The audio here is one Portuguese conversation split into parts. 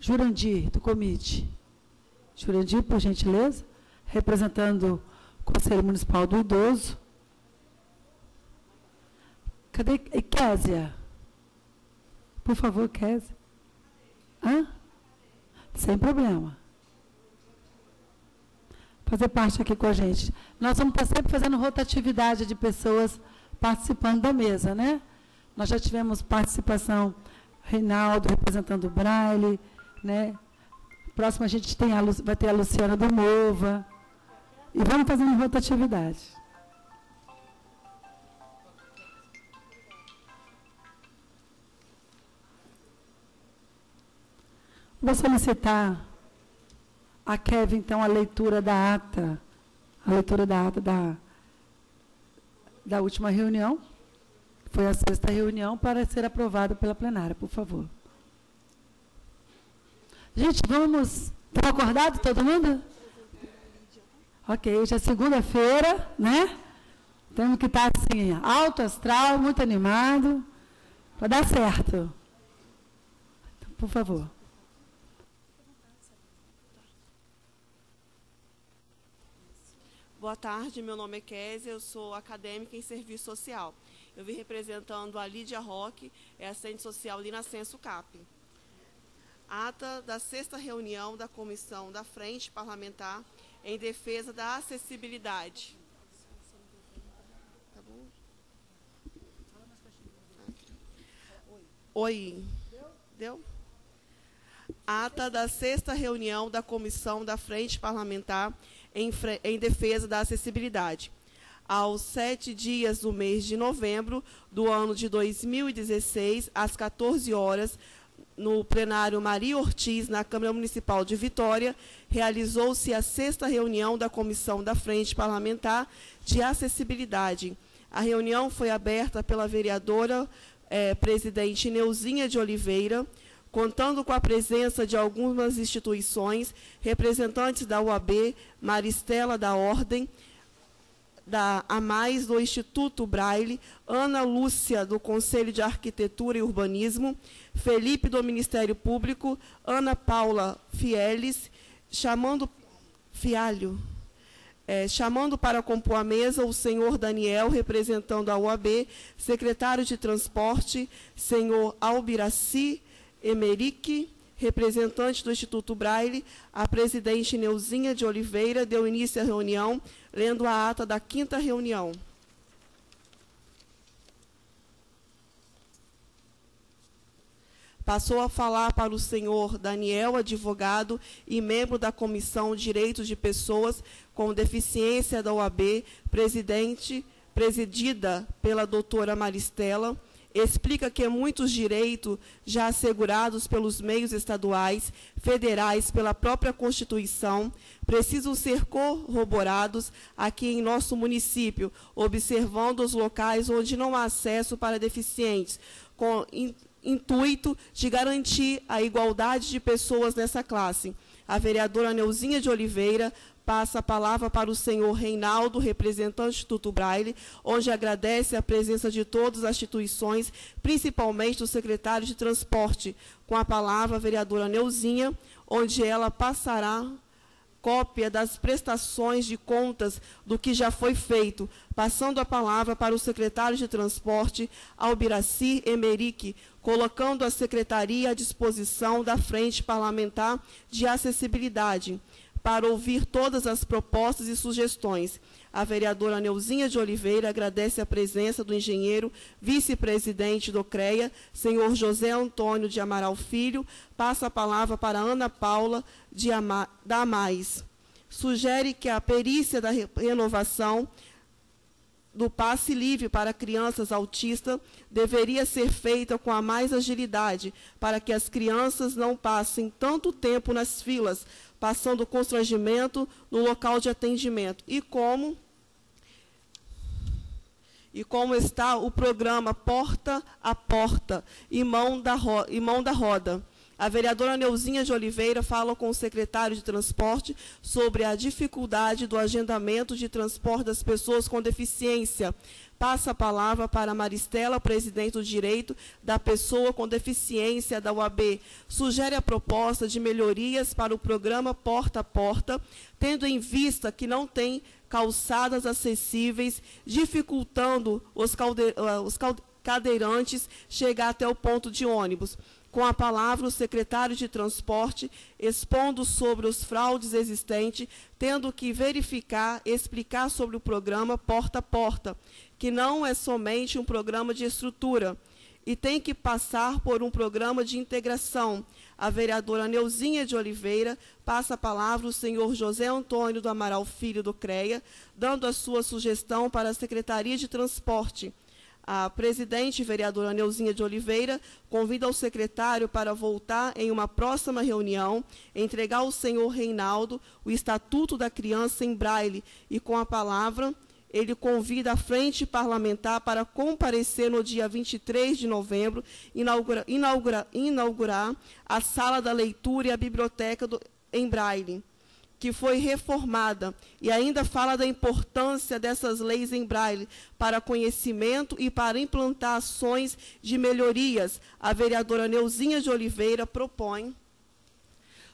Jurandir, do Comite. Jurandir, por gentileza, representando o Conselho Municipal do Idoso. Cadê Késia? Por favor, Késia. Hã? Sem problema. Fazer parte aqui com a gente. Nós vamos estar sempre fazendo rotatividade de pessoas participando da mesa, né? Nós já tivemos participação, Reinaldo representando o Braille, né? Próximo a gente tem a, vai ter a Luciana do Mova. E vamos fazendo rotatividade. Vou solicitar a Kevin, então, a leitura da ata, a leitura da ata da, da última reunião. Foi a sexta reunião para ser aprovada pela plenária, por favor. Gente, vamos. Estão acordados todo mundo? Ok, hoje é segunda-feira, né? Temos que estar assim, alto astral, muito animado, para dar certo. Por favor. Boa tarde, meu nome é Kézia, eu sou acadêmica em serviço social. Eu vim representando a Lídia Roque, é assistente social ali na Censo CAP. Ata da sexta reunião da Comissão da Frente Parlamentar em Defesa da Acessibilidade. Tá bom? Oi. Deu? Ata da sexta reunião da Comissão da Frente Parlamentar em, em defesa da acessibilidade. Aos sete dias do mês de novembro do ano de 2016, às 14 horas, no plenário Maria Ortiz, na Câmara Municipal de Vitória, realizou-se a sexta reunião da Comissão da Frente Parlamentar de Acessibilidade. A reunião foi aberta pela vereadora eh, presidente Neuzinha de Oliveira, contando com a presença de algumas instituições, representantes da UAB, Maristela da Ordem, da AMAIS, do Instituto Braille, Ana Lúcia, do Conselho de Arquitetura e Urbanismo, Felipe, do Ministério Público, Ana Paula Fieles, chamando Fialho, é, chamando para compor a mesa o senhor Daniel, representando a UAB, secretário de Transporte, senhor Albiraci, Emerick, representante do Instituto Braille, a presidente Neuzinha de Oliveira deu início à reunião, lendo a ata da quinta reunião. Passou a falar para o senhor Daniel, advogado e membro da Comissão Direitos de Pessoas com Deficiência da OAB, presidente, presidida pela doutora Maristela, explica que muitos direitos já assegurados pelos meios estaduais, federais, pela própria Constituição, precisam ser corroborados aqui em nosso município, observando os locais onde não há acesso para deficientes, com intuito de garantir a igualdade de pessoas nessa classe. A vereadora Neuzinha de Oliveira passa a palavra para o senhor Reinaldo, representante do Instituto Braille, onde agradece a presença de todas as instituições, principalmente do secretário de Transporte. Com a palavra, a vereadora Neuzinha, onde ela passará cópia das prestações de contas do que já foi feito, passando a palavra para o secretário de Transporte, Albiraci Emerick, colocando a secretaria à disposição da Frente Parlamentar de Acessibilidade para ouvir todas as propostas e sugestões. A vereadora Neuzinha de Oliveira agradece a presença do engenheiro vice-presidente do CREA, senhor José Antônio de Amaral Filho, passa a palavra para Ana Paula de Ama, da Amais. Sugere que a perícia da renovação do passe livre para crianças autistas deveria ser feita com a mais agilidade, para que as crianças não passem tanto tempo nas filas passando constrangimento no local de atendimento. E como e como está o programa Porta a Porta e Mão da, e Mão da Roda. A vereadora Neuzinha de Oliveira fala com o secretário de Transporte sobre a dificuldade do agendamento de transporte das pessoas com deficiência. Passa a palavra para Maristela, presidente do Direito da Pessoa com Deficiência da UAB. Sugere a proposta de melhorias para o programa Porta a Porta, tendo em vista que não tem calçadas acessíveis, dificultando os, calde os cadeirantes chegar até o ponto de ônibus com a palavra o secretário de Transporte, expondo sobre os fraudes existentes, tendo que verificar, explicar sobre o programa Porta a Porta, que não é somente um programa de estrutura, e tem que passar por um programa de integração. A vereadora Neuzinha de Oliveira passa a palavra o senhor José Antônio do Amaral Filho do CREA, dando a sua sugestão para a Secretaria de Transporte, a presidente, vereadora Neuzinha de Oliveira, convida o secretário para voltar em uma próxima reunião, entregar ao senhor Reinaldo o Estatuto da Criança em Braille. E, com a palavra, ele convida a frente parlamentar para comparecer no dia 23 de novembro, inaugura, inaugura, inaugurar a sala da leitura e a biblioteca do, em Braille que foi reformada e ainda fala da importância dessas leis em braille para conhecimento e para implantar ações de melhorias. A vereadora Neuzinha de Oliveira propõe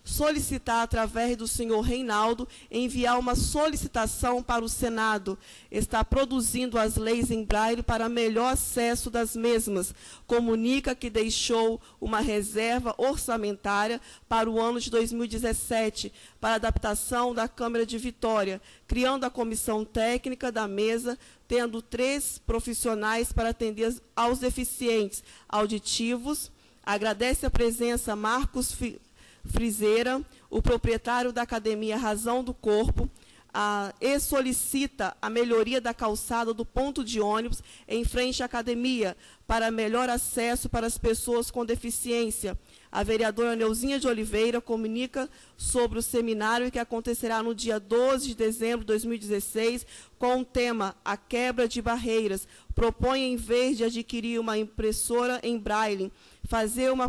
solicitar, através do senhor Reinaldo, enviar uma solicitação para o Senado. Está produzindo as leis em braille para melhor acesso das mesmas. Comunica que deixou uma reserva orçamentária para o ano de 2017, para adaptação da Câmara de Vitória, criando a comissão técnica da mesa, tendo três profissionais para atender aos deficientes auditivos. Agradece a presença Marcos Friseira, o proprietário da academia Razão do Corpo, a, e solicita a melhoria da calçada do ponto de ônibus em frente à academia, para melhor acesso para as pessoas com deficiência. A vereadora Neuzinha de Oliveira comunica sobre o seminário que acontecerá no dia 12 de dezembro de 2016, com o tema A Quebra de Barreiras. Propõe, em vez de adquirir uma impressora em braille, fazer uma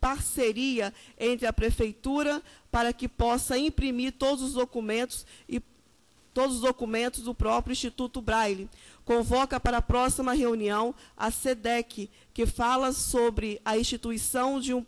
parceria entre a prefeitura para que possa imprimir todos os documentos e todos os documentos do próprio Instituto Braille. Convoca para a próxima reunião a SEDEC, que fala sobre a instituição de um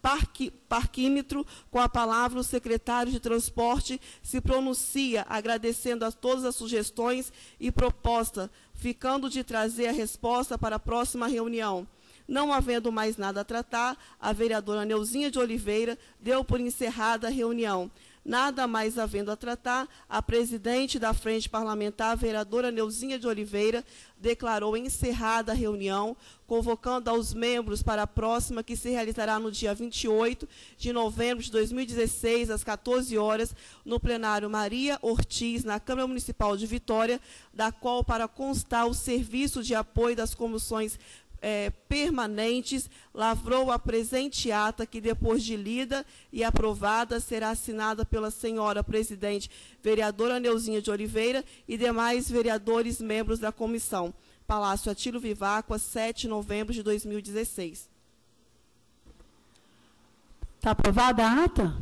parqui, parquímetro, com a palavra o secretário de Transporte se pronuncia, agradecendo a todas as sugestões e propostas, ficando de trazer a resposta para a próxima reunião. Não havendo mais nada a tratar, a vereadora Neuzinha de Oliveira deu por encerrada a reunião. Nada mais havendo a tratar, a presidente da Frente Parlamentar, a vereadora Neuzinha de Oliveira, declarou encerrada a reunião, convocando aos membros para a próxima, que se realizará no dia 28 de novembro de 2016, às 14 horas, no plenário Maria Ortiz, na Câmara Municipal de Vitória, da qual, para constar o serviço de apoio das comissões é, permanentes, lavrou a presente ata, que depois de lida e aprovada, será assinada pela senhora presidente, vereadora Neuzinha de Oliveira, e demais vereadores membros da comissão. Palácio Atilo Viváqua, 7 de novembro de 2016. Está aprovada a ata?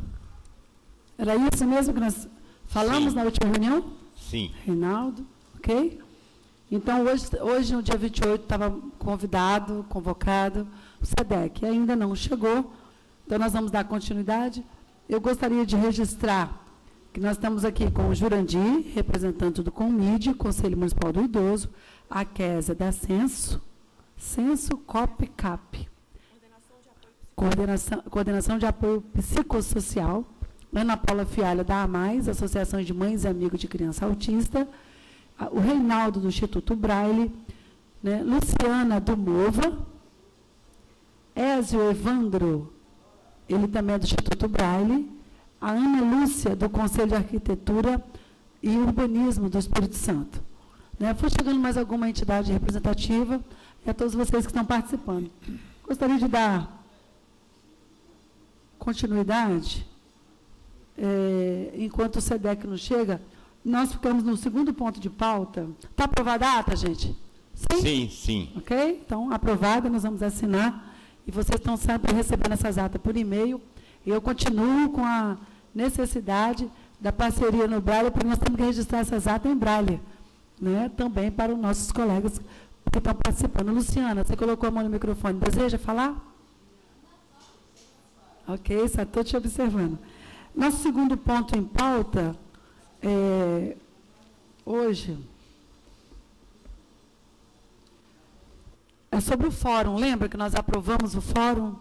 Era isso mesmo que nós falamos Sim. na última reunião? Sim. Reinaldo, ok? Então, hoje, hoje no dia 28, estava convidado, convocado o SEDEC. Ainda não chegou, então nós vamos dar continuidade. Eu gostaria de registrar que nós estamos aqui com o Jurandir, representante do COMID, Conselho Municipal do Idoso, a Késia da Censo, Censo COP-CAP, Coordenação, Coordenação de Apoio Psicossocial, Ana Paula Fialha da AMAIS, Associação de Mães e Amigos de Criança Autista, o Reinaldo do Instituto Braille, né, Luciana do Mova, Ézio Evandro, ele também é do Instituto Braille, a Ana Lúcia, do Conselho de Arquitetura e Urbanismo do Espírito Santo. Né, foi chegando mais alguma entidade representativa e a todos vocês que estão participando. Gostaria de dar continuidade, é, enquanto o SEDEC não chega, nós ficamos no segundo ponto de pauta. Está aprovada a ata, gente? Sim? Sim, sim. Ok? Então, aprovada, nós vamos assinar e vocês estão sempre recebendo essas atas por e-mail. E eu continuo com a necessidade da parceria no Braille, porque nós temos que registrar essas atas em Braille, né? também para os nossos colegas que estão participando. Luciana, você colocou a mão no microfone. Deseja falar? Ok, só estou te observando. Nosso segundo ponto em pauta, é, hoje, é sobre o fórum. Lembra que nós aprovamos o fórum?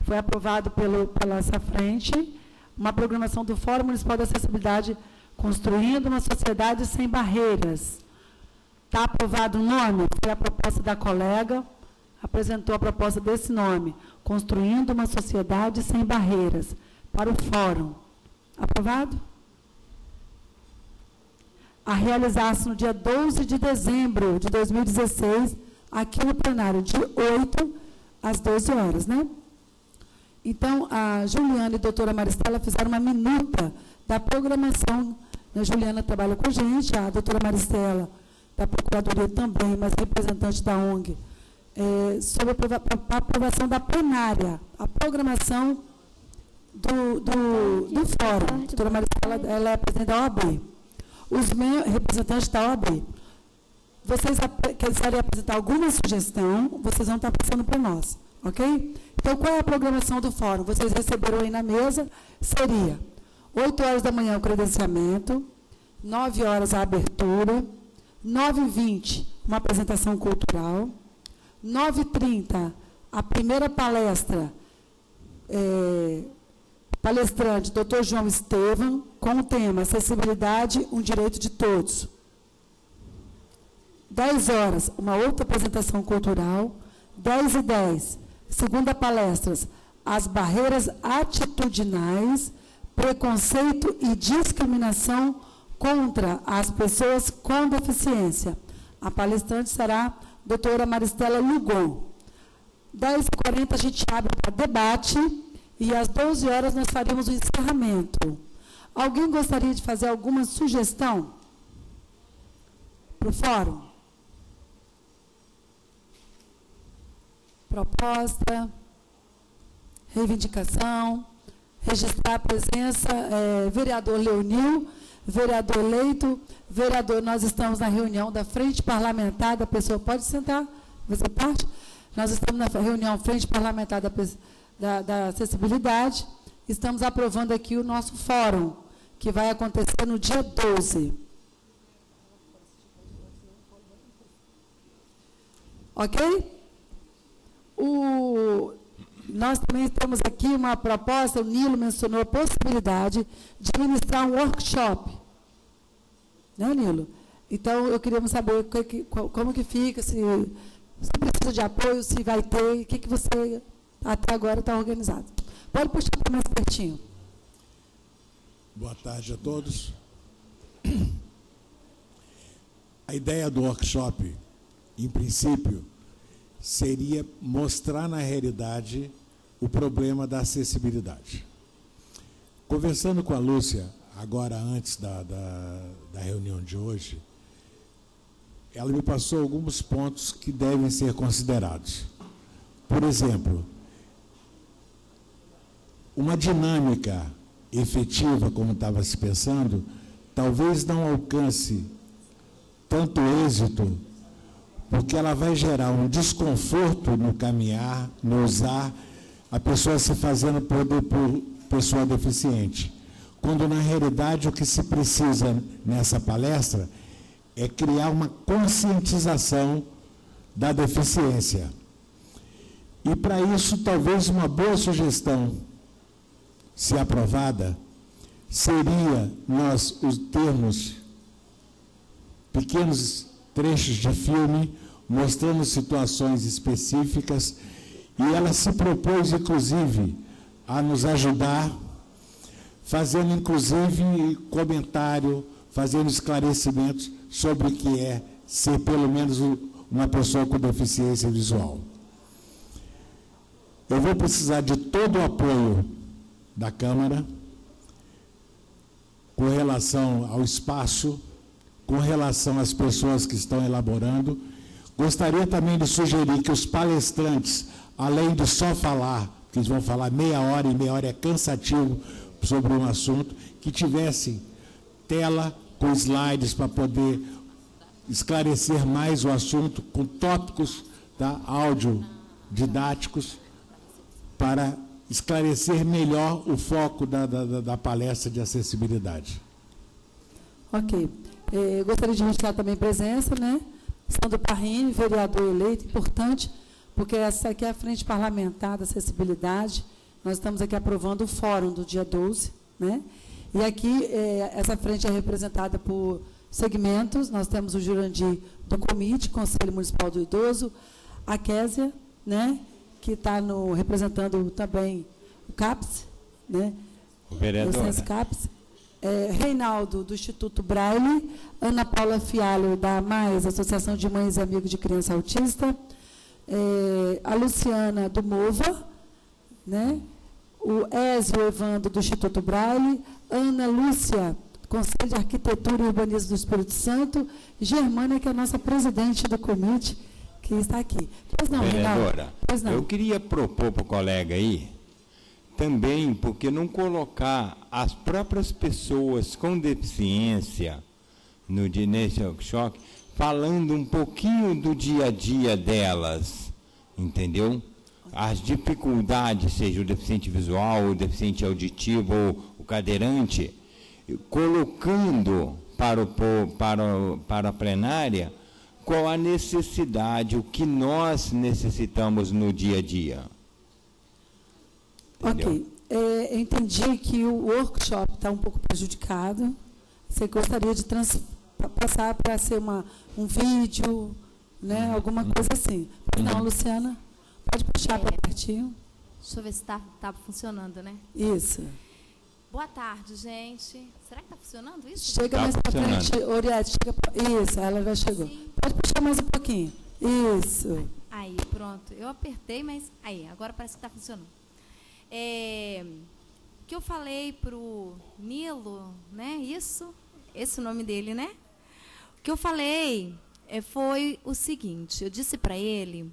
Foi aprovado pelo, pela essa frente uma programação do Fórum Municipal de Acessibilidade Construindo uma Sociedade Sem Barreiras. Está aprovado o nome? Foi a proposta da colega, apresentou a proposta desse nome, Construindo uma Sociedade Sem Barreiras, para o Fórum. Aprovado? A realizar-se no dia 12 de dezembro de 2016, aqui no plenário, de 8 às 12 horas, né? Então, a Juliana e a doutora Maristela fizeram uma minuta da programação. A Juliana trabalha com a gente, a doutora Maristela, da Procuradoria também, mas representante da ONG, é, sobre a aprovação da plenária, a programação do, do, do fórum. A doutora Maristela ela é presidente da OAB. Os representantes da OAB, vocês quiserem apresentar alguma sugestão, vocês vão estar passando para nós, ok? Então, qual é a programação do fórum? Vocês receberam aí na mesa, seria 8 horas da manhã o credenciamento, 9 horas a abertura, 9h20 uma apresentação cultural, 9h30 a primeira palestra, é, palestrante, Dr. João Estevam, com o tema Acessibilidade, um direito de todos. 10 horas, uma outra apresentação cultural, 10 e 10, Segunda palestras, as barreiras atitudinais, preconceito e discriminação contra as pessoas com deficiência. A palestrante será a doutora Maristela Lugon. 10h40 a gente abre para debate e às 12 horas nós faremos o encerramento. Alguém gostaria de fazer alguma sugestão? Para o fórum? proposta, reivindicação, registrar a presença, é, vereador Leonil, vereador Leito, vereador, nós estamos na reunião da frente parlamentar, da pessoa. Pode sentar, fazer parte, nós estamos na reunião frente parlamentar da, da, da acessibilidade, estamos aprovando aqui o nosso fórum, que vai acontecer no dia 12. Ok? O, nós também temos aqui uma proposta, o Nilo mencionou a possibilidade de ministrar um workshop. Né, Nilo? Então, eu queríamos saber como que fica, se você precisa de apoio, se vai ter, o que, que você até agora está organizado. Pode puxar para mais pertinho. Boa tarde a todos. A ideia do workshop, em princípio, seria mostrar na realidade o problema da acessibilidade. Conversando com a Lúcia, agora antes da, da, da reunião de hoje, ela me passou alguns pontos que devem ser considerados. Por exemplo, uma dinâmica efetiva, como estava se pensando, talvez não alcance tanto êxito porque ela vai gerar um desconforto no caminhar, no usar, a pessoa se fazendo por, por pessoa deficiente. Quando na realidade o que se precisa nessa palestra é criar uma conscientização da deficiência. E para isso, talvez uma boa sugestão, se aprovada, seria nós os termos pequenos trechos de filme mostrando situações específicas e ela se propôs, inclusive, a nos ajudar, fazendo, inclusive, comentário, fazendo esclarecimentos sobre o que é ser, pelo menos, uma pessoa com deficiência visual. Eu vou precisar de todo o apoio da Câmara com relação ao espaço, com relação às pessoas que estão elaborando. Gostaria também de sugerir que os palestrantes além de só falar, que eles vão falar meia hora e meia hora é cansativo sobre um assunto, que tivessem tela com slides para poder esclarecer mais o assunto com tópicos tá, áudio didáticos para esclarecer melhor o foco da, da, da palestra de acessibilidade. Ok. Eh, gostaria de registrar também presença, né? Sandro Parrini, vereador eleito, importante, porque essa aqui é a frente parlamentar da acessibilidade. Nós estamos aqui aprovando o fórum do dia 12, né? E aqui, eh, essa frente é representada por segmentos. Nós temos o Jurandir do COMIT, Conselho Municipal do Idoso, a Késia, né? Que está representando também o CAPS, né? O vereador. O CAPS. É, Reinaldo, do Instituto Braille, Ana Paula Fialho, da Mais, Associação de Mães e Amigos de Criança Autista, é, a Luciana, do MOVA, né? o Ézio Evandro, do Instituto Braille, Ana Lúcia, Conselho de Arquitetura e Urbanismo do Espírito Santo, Germana, que é a nossa presidente do comitê, que está aqui. Pois não, Vereadora, pois não. eu queria propor para o colega aí, também, porque não colocar as próprias pessoas com deficiência no nesse workshop, falando um pouquinho do dia a dia delas, entendeu? As dificuldades, seja o deficiente visual, o deficiente auditivo ou o cadeirante, colocando para, o, para, para a plenária qual a necessidade, o que nós necessitamos no dia a dia. Entendeu? Ok. É, eu entendi que o workshop está um pouco prejudicado. Você gostaria de passar para ser uma, um vídeo, né, uhum. alguma coisa assim. Não, uhum. Luciana? Pode puxar é, para pertinho. Deixa eu ver se está tá funcionando, né? Isso. Boa tarde, gente. Será que está funcionando isso? Chega tá mais para frente, Oriette. Chega pra... Isso, ela já chegou. Sim. Pode puxar mais um pouquinho. Isso. Aí, pronto. Eu apertei, mas aí, agora parece que está funcionando. É, que eu falei para o Nilo, né? Isso, esse é o nome dele, né? O que eu falei é, foi o seguinte: eu disse para ele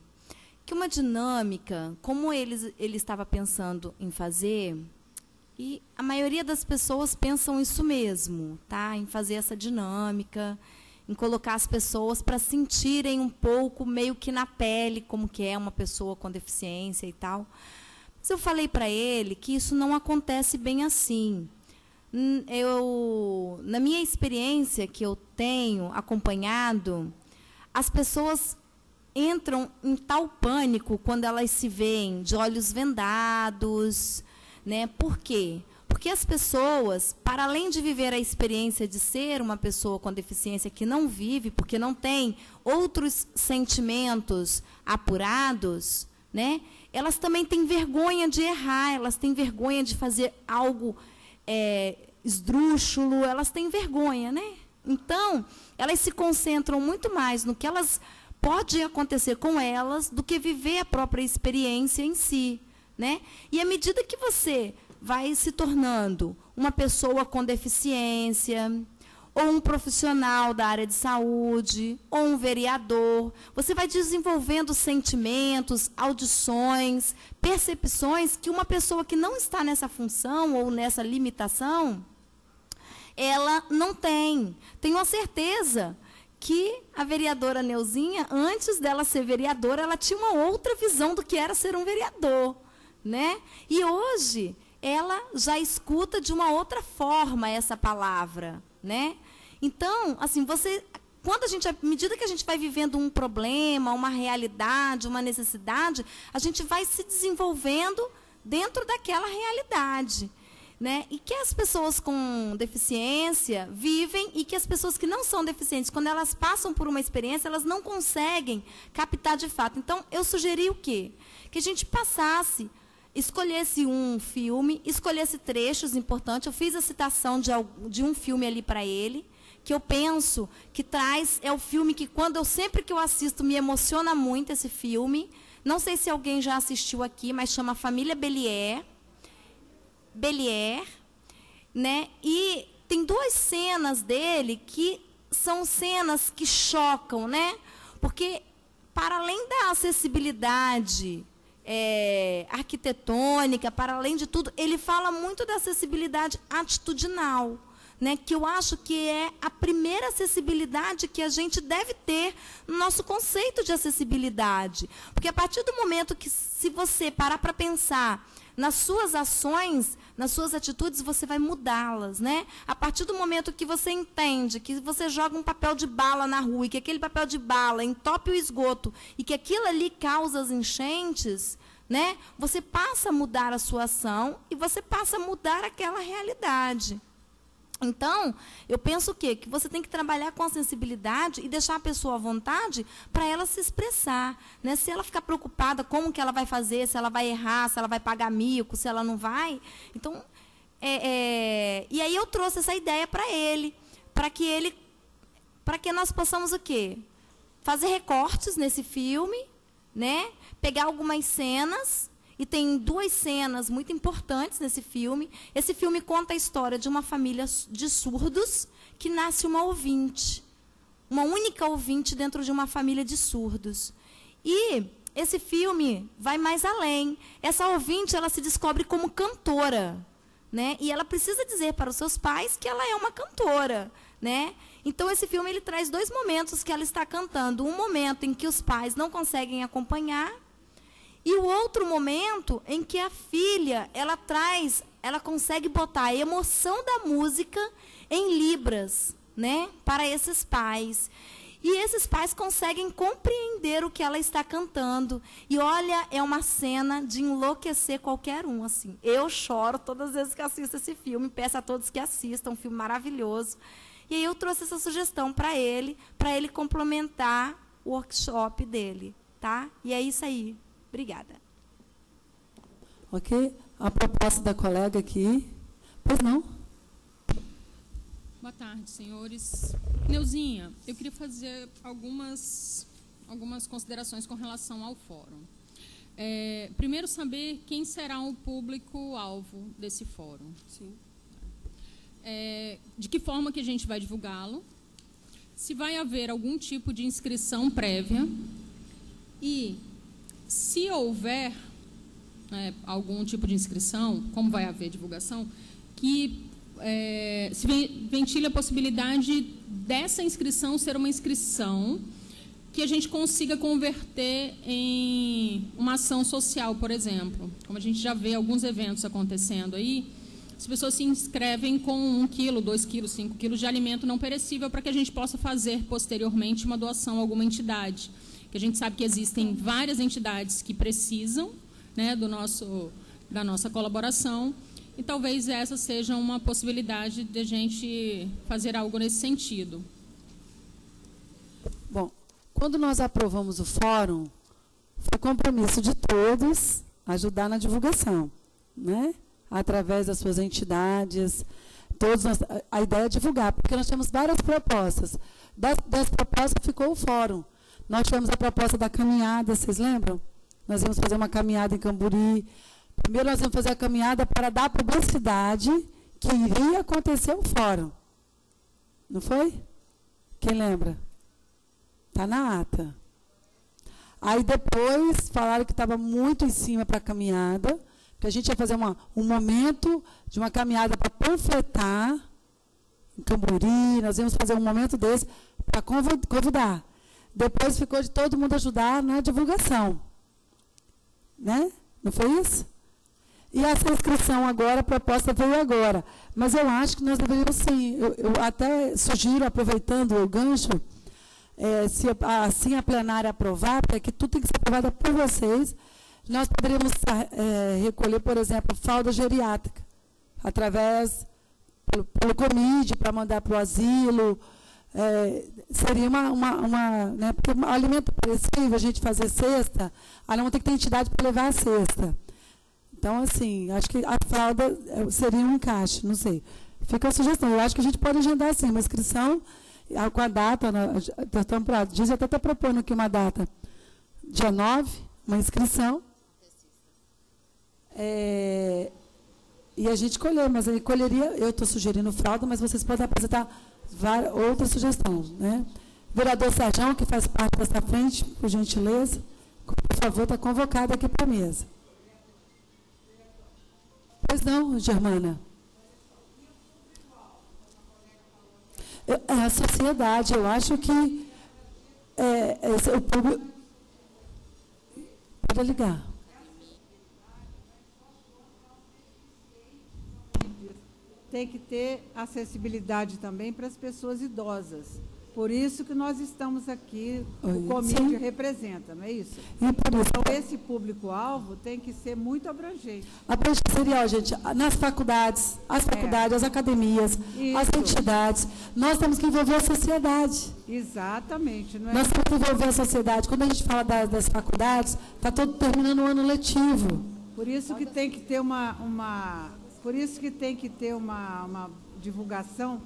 que uma dinâmica, como ele, ele estava pensando em fazer, e a maioria das pessoas pensam isso mesmo, tá? Em fazer essa dinâmica, em colocar as pessoas para sentirem um pouco meio que na pele como que é uma pessoa com deficiência e tal. Mas eu falei para ele que isso não acontece bem assim. Eu, na minha experiência que eu tenho acompanhado, as pessoas entram em tal pânico quando elas se veem de olhos vendados, né? Por quê? Porque as pessoas, para além de viver a experiência de ser uma pessoa com deficiência que não vive, porque não tem outros sentimentos apurados, né? elas também têm vergonha de errar, elas têm vergonha de fazer algo é, esdrúxulo, elas têm vergonha. Né? Então, elas se concentram muito mais no que elas pode acontecer com elas do que viver a própria experiência em si. Né? E à medida que você vai se tornando uma pessoa com deficiência, ou um profissional da área de saúde, ou um vereador, você vai desenvolvendo sentimentos, audições, percepções que uma pessoa que não está nessa função ou nessa limitação, ela não tem. Tenho a certeza que a vereadora Neuzinha, antes dela ser vereadora, ela tinha uma outra visão do que era ser um vereador né? E hoje ela já escuta de uma outra forma essa palavra, né? Então, assim, você quando a gente, à medida que a gente vai vivendo um problema, uma realidade, uma necessidade, a gente vai se desenvolvendo dentro daquela realidade. Né? E que as pessoas com deficiência vivem e que as pessoas que não são deficientes, quando elas passam por uma experiência, elas não conseguem captar de fato. Então, eu sugeri o quê? Que a gente passasse escolhesse um filme, escolhesse trechos importantes. Eu fiz a citação de, de um filme ali para ele, que eu penso que traz é o filme que quando eu sempre que eu assisto me emociona muito esse filme. Não sei se alguém já assistiu aqui, mas chama Família Belier. Belier, né? E tem duas cenas dele que são cenas que chocam, né? Porque para além da acessibilidade é, arquitetônica, para além de tudo, ele fala muito da acessibilidade atitudinal. Né, que eu acho que é a primeira acessibilidade que a gente deve ter no nosso conceito de acessibilidade. Porque a partir do momento que, se você parar para pensar nas suas ações, nas suas atitudes, você vai mudá-las, né? A partir do momento que você entende que você joga um papel de bala na rua e que aquele papel de bala entope o esgoto e que aquilo ali causa as enchentes, né? Você passa a mudar a sua ação e você passa a mudar aquela realidade. Então, eu penso o quê? Que você tem que trabalhar com a sensibilidade e deixar a pessoa à vontade para ela se expressar. Né? Se ela ficar preocupada como que ela vai fazer, se ela vai errar, se ela vai pagar mico, se ela não vai. Então, é, é... e aí eu trouxe essa ideia para ele, para que ele, para que nós possamos o quê? Fazer recortes nesse filme, né? Pegar algumas cenas e tem duas cenas muito importantes nesse filme. Esse filme conta a história de uma família de surdos que nasce uma ouvinte. Uma única ouvinte dentro de uma família de surdos. E esse filme vai mais além. Essa ouvinte, ela se descobre como cantora, né? E ela precisa dizer para os seus pais que ela é uma cantora, né? Então esse filme ele traz dois momentos que ela está cantando, um momento em que os pais não conseguem acompanhar e o outro momento em que a filha, ela traz, ela consegue botar a emoção da música em libras, né, para esses pais. E esses pais conseguem compreender o que ela está cantando. E olha, é uma cena de enlouquecer qualquer um, assim. Eu choro todas as vezes que assisto esse filme, peço a todos que assistam, um filme maravilhoso. E aí eu trouxe essa sugestão para ele, para ele complementar o workshop dele, tá? E é isso aí. Obrigada. Ok? A proposta da colega aqui. Pois não? Boa tarde, senhores. Neuzinha, eu queria fazer algumas, algumas considerações com relação ao fórum. É, primeiro, saber quem será o público-alvo desse fórum. Sim. É, de que forma que a gente vai divulgá-lo? Se vai haver algum tipo de inscrição prévia e se houver é, algum tipo de inscrição, como vai haver divulgação, que é, se ventile a possibilidade dessa inscrição ser uma inscrição que a gente consiga converter em uma ação social, por exemplo. Como a gente já vê alguns eventos acontecendo aí, as pessoas se inscrevem com um quilo, dois quilos, cinco quilos de alimento não perecível para que a gente possa fazer posteriormente uma doação a alguma entidade que a gente sabe que existem várias entidades que precisam né, do nosso, da nossa colaboração, e talvez essa seja uma possibilidade de a gente fazer algo nesse sentido. Bom, quando nós aprovamos o fórum, foi compromisso de todos ajudar na divulgação, né? através das suas entidades, todos nós, a ideia é divulgar, porque nós temos várias propostas. Das, das propostas ficou o fórum. Nós tivemos a proposta da caminhada, vocês lembram? Nós íamos fazer uma caminhada em Camburi. Primeiro nós íamos fazer a caminhada para dar publicidade que iria acontecer o fórum. Não foi? Quem lembra? Está na ata. Aí depois falaram que estava muito em cima para a caminhada, que a gente ia fazer uma, um momento de uma caminhada para panfletar em Camburi, nós íamos fazer um momento desse para convidar. Depois ficou de todo mundo ajudar na divulgação. Né? Não foi isso? E essa inscrição agora, a proposta veio agora. Mas eu acho que nós deveríamos sim. Eu, eu até sugiro, aproveitando o gancho, é, se assim a plenária aprovar, para que tudo tem que ser aprovado por vocês, nós poderíamos é, recolher, por exemplo, falda geriátrica, através pelo, pelo COMID, para mandar para o asilo, é, seria uma, uma, uma né, porque alimento perecível, a gente fazer cesta, a não tem que ter entidade para levar a cesta. Então, assim, acho que a fralda é, seria um encaixe, não sei. Fica a sugestão. Eu acho que a gente pode agendar, assim, uma inscrição com a data, né, a diz até está propondo aqui uma data, dia 9, uma inscrição. É, e a gente colher, mas aí colheria, eu estou sugerindo fralda, mas vocês podem apresentar várias, outras sugestões. Né? Vereador Sérgio, que faz parte dessa frente, por gentileza, o favor, está convocada aqui para a mesa. Pois não, Germana. É a sociedade, eu acho que é, é, o público. Pode ligar. Tem que ter acessibilidade também para as pessoas idosas. Por isso que nós estamos aqui, o Comídia representa, não é isso? E por isso, então, esse público-alvo tem que ser muito abrangente. Abrangente seria, gente, nas faculdades, as faculdades, é. as academias, isso. as entidades, nós temos que envolver a sociedade. Exatamente. É? Nós temos que envolver a sociedade. Quando a gente fala das, das faculdades, está todo terminando o ano letivo. Por isso que tem que ter uma, uma por isso que tem que ter uma, uma divulgação